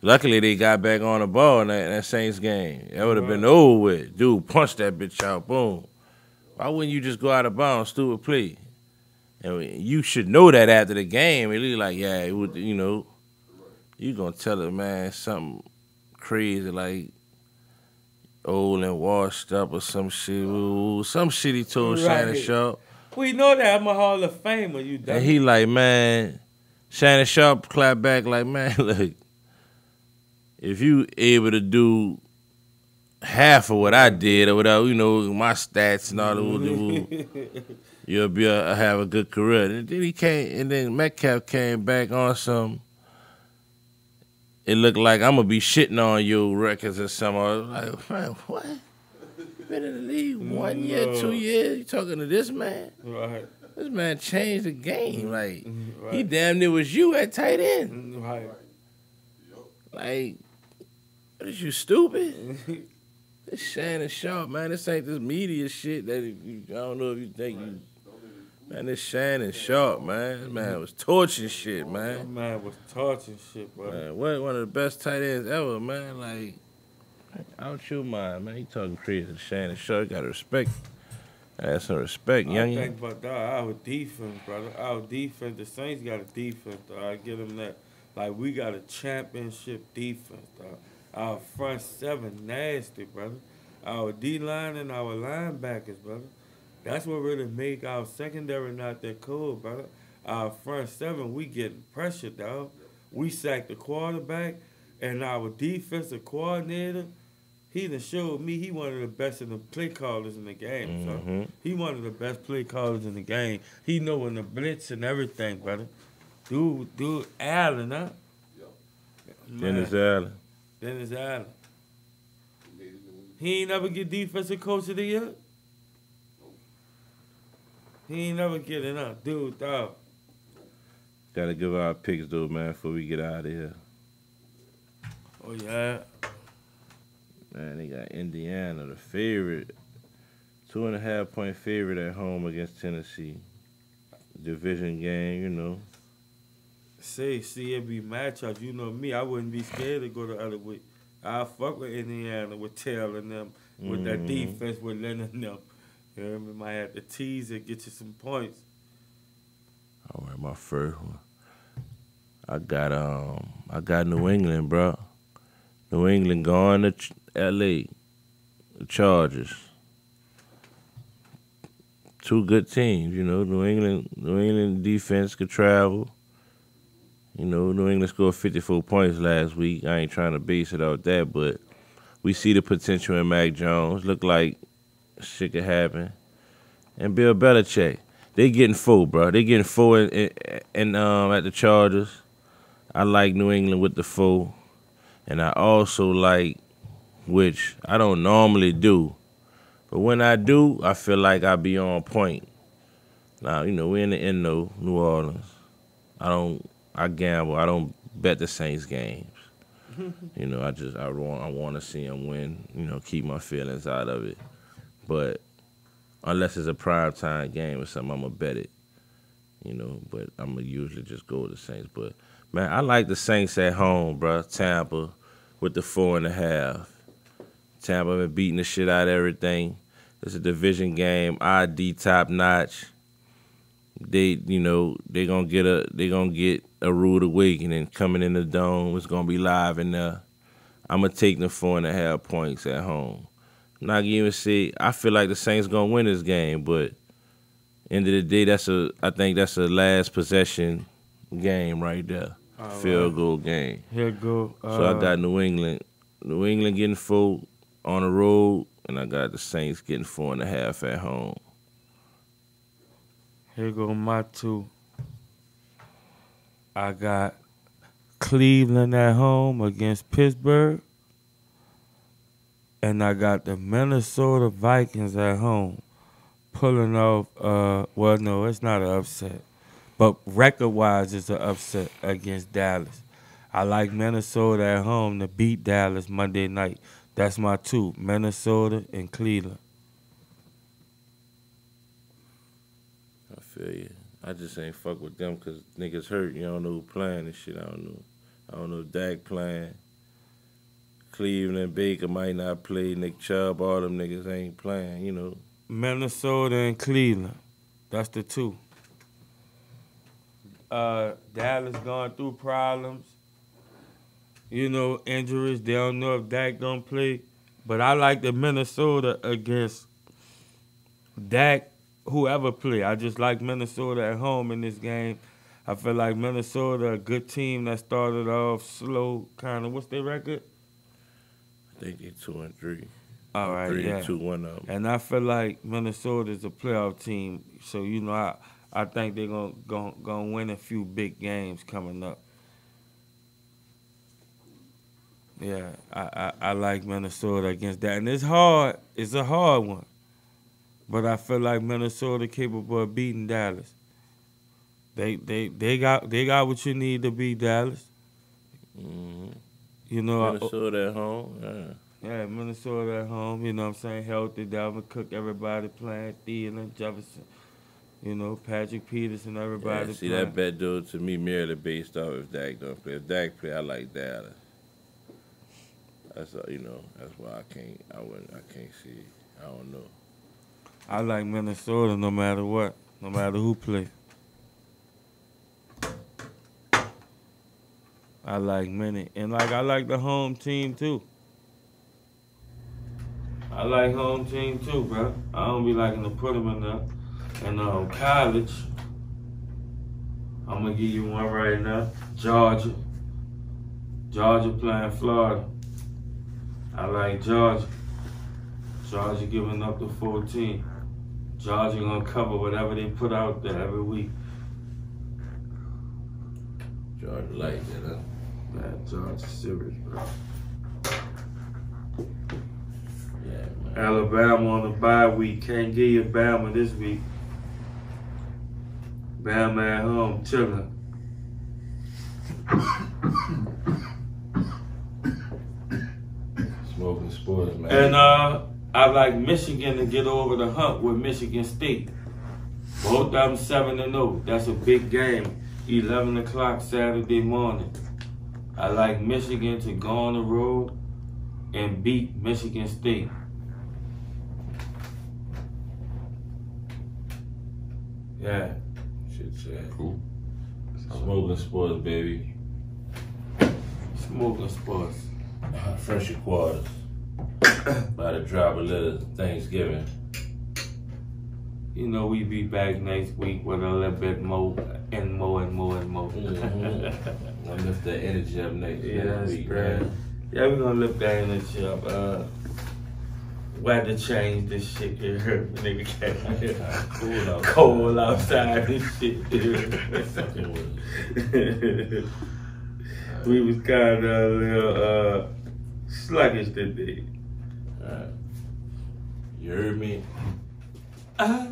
S2: Luckily, they got back on the ball in that, in that Saints game. That would have been over with. Dude punched that bitch out. Boom. Why wouldn't you just go out of bounds? Stupid play. And you should know that after the game. It look like, yeah, it would, you know, you gonna tell a man something crazy like old and washed up or some shit. Ooh, some shit he told Shannon Sharpe.
S1: We know that I'm a Hall of Famer, you
S2: And he like, man, Shannon Sharpe clap back like, man, look, if you able to do half of what I did or whatever, you know, my stats and all that, you'll be a, have a good career. And then he came, and then Metcalf came back on some. It looked like I'm gonna be shitting on your records or something. I was like, man, what? Been in the league one year, two years. You talking to this man?
S1: right,
S2: This man changed the game. Mm-hmm. Like he
S1: right,
S2: damn near was you at tight end. Mm-hmm.
S1: right.
S2: Like, what is you stupid? This Shannon Sharpe, man. This ain't this media shit that you, I don't know if you think you. Man, this Shannon Sharpe, man. This man was torching shit,
S1: That
S2: man.
S1: man was torching shit, bro.
S2: Man, what one of the best tight ends ever, man. Like, out your mind, man. You talking crazy to Shannon Sharpe. Gotta respect. Have some respect,
S1: I think about that. Our defense, brother. Our defense. The Saints got a defense. Dog. I give them that. Like we got a championship defense. Dog. Our front seven nasty, brother. Our D line and our linebackers, brother. That's what really make our secondary not that cool, brother. Our front seven, we getting pressure, dog. We sacked the quarterback, and our defensive coordinator, he done showed me he one of the best in the play callers in the game, son.
S2: Mhm.
S1: He one of the best play callers in the game. He know when the blitz and everything, brother. Dude, dude, Allen, huh? Man,
S2: Dennis Allen.
S1: Dennis Allen. He ain't never get defensive coach of the year. He ain't never get it up, dude. Dog.
S2: Gotta give our picks though, man, before we get out of here.
S1: Oh yeah.
S2: Man, they got Indiana, the favorite, two and a half point favorite at home against Tennessee. Division game, you know.
S1: Say, see, it be matchups. You know me, I wouldn't be scared to go the other way. I fuck with Indiana with Taylor and them, with that
S2: Mhm.
S1: defense with Leonard and them. You know, I might have to tease it, get you some points.
S2: All right, my first one. I got um, I got New England, bro. New England going to Ch- L.A. The Chargers. Two good teams, you know. New England, New England defense could travel. You know, New England scored 54 points last week. I ain't trying to base it off that, but we see the potential in Mac Jones. Look like shit could happen. And Bill Belichick they getting full, bro. They getting full in, in, in um at the Chargers. I like New England with the full, and I also like, which I don't normally do, but when I do, I feel like I be on point. Now you know we in the Endo, New Orleans. I don't. I gamble. I don't bet the Saints games. you know, I just I want I want to see them win. You know, keep my feelings out of it. But unless it's a prime time game or something, I'm gonna bet it. You know, but I'm gonna usually just go with the Saints. But man, I like the Saints at home, bro. Tampa with the four and a half. Tampa been beating the shit out of everything. It's a division game. ID top notch. they you know they gonna get a they gonna get a rude awakening coming in the dome. It's gonna be live in there. I'm gonna take the four and a half points at home. Not even say I feel like the Saints gonna win this game, but end of the day, that's a I think that's a last possession game right there,
S1: All
S2: field
S1: right.
S2: goal game.
S1: Here go. Uh,
S2: So I got New England, New England getting four on the road, and I got the Saints getting four and a half at home.
S1: Here go my two. I got Cleveland at home against Pittsburgh. And I got the Minnesota Vikings at home pulling off uh well no, it's not an upset. But record wise it's an upset against Dallas. I like Minnesota at home to beat Dallas Monday night. That's my two. Minnesota and Cleveland.
S2: I feel you. I just ain't fuck with them because niggas hurt. You don't know who playing and shit. I don't know. I don't know Dak playing. Cleveland and Baker might not play. Nick Chubb, all them niggas ain't playing. You know.
S1: Minnesota and Cleveland. That's the two. Uh, Dallas going through problems. You know, injuries. They don't know if Dak gonna play. But I like the Minnesota against Dak, whoever play. I just like Minnesota at home in this game. I feel like Minnesota, a good team that started off slow, kind of. What's their record?
S2: I think they two and three.
S1: All right,
S2: three
S1: yeah.
S2: and two, one of them.
S1: And I feel like Minnesota is a playoff team, so you know I I think they're gonna gonna, gonna win a few big games coming up. Yeah, I, I, I like Minnesota against that, and it's hard. It's a hard one, but I feel like Minnesota capable of beating Dallas. They they they got they got what you need to beat Dallas.
S2: hmm
S1: You know, I-
S2: Minnesota at home. Yeah.
S1: Yeah, Minnesota at home, you know what I'm saying? Healthy, Dalvin Cook, everybody playing, Thielen, Jefferson, you know, Patrick Peterson, everybody
S2: Yeah, see
S1: playing.
S2: that bet though to me merely based off if Dak don't play. If Dak play, I like Dallas. That's uh, you know that's why I can't I wouldn't I can't see I don't know.
S1: I like Minnesota no matter what, no matter who play. I like many. And like I like the home team too. I like home team too, bro. I don't be liking to put them in there. And um, college, I'm gonna give you one right now. Georgia. Georgia playing Florida. I like Georgia. Georgia giving up the 14. Georgia gonna cover whatever they put out there every week.
S2: Georgia like that. Huh?
S1: Man, Georgia serious, bro.
S2: Yeah, man.
S1: Alabama on the bye week. Can't get you Bama this week. Bama at home, chilling.
S2: Smoking sports, man.
S1: And uh, I like Michigan to get over the hump with Michigan State. Both of them seven and zero. That's a big game. Eleven o'clock Saturday morning. I like Michigan to go on the road and beat Michigan State. Yeah.
S2: shit sad.
S3: Cool.
S2: Smoking sports, baby.
S1: Smoking sports.
S2: Fresh quarters. About to drop a little Thanksgiving.
S1: You know we be back next week with a little bit more and more and more and more.
S2: Mm-hmm. I lift the energy up next,
S1: Yeah,
S2: next week,
S1: great.
S2: man.
S1: Yeah, we're gonna lift that energy up. Uh, weather change this shit here. Nigga can't
S2: Cool outside.
S1: cold outside this shit here. we was kind of a little uh, sluggish today.
S2: Alright. You heard me?
S1: Uh,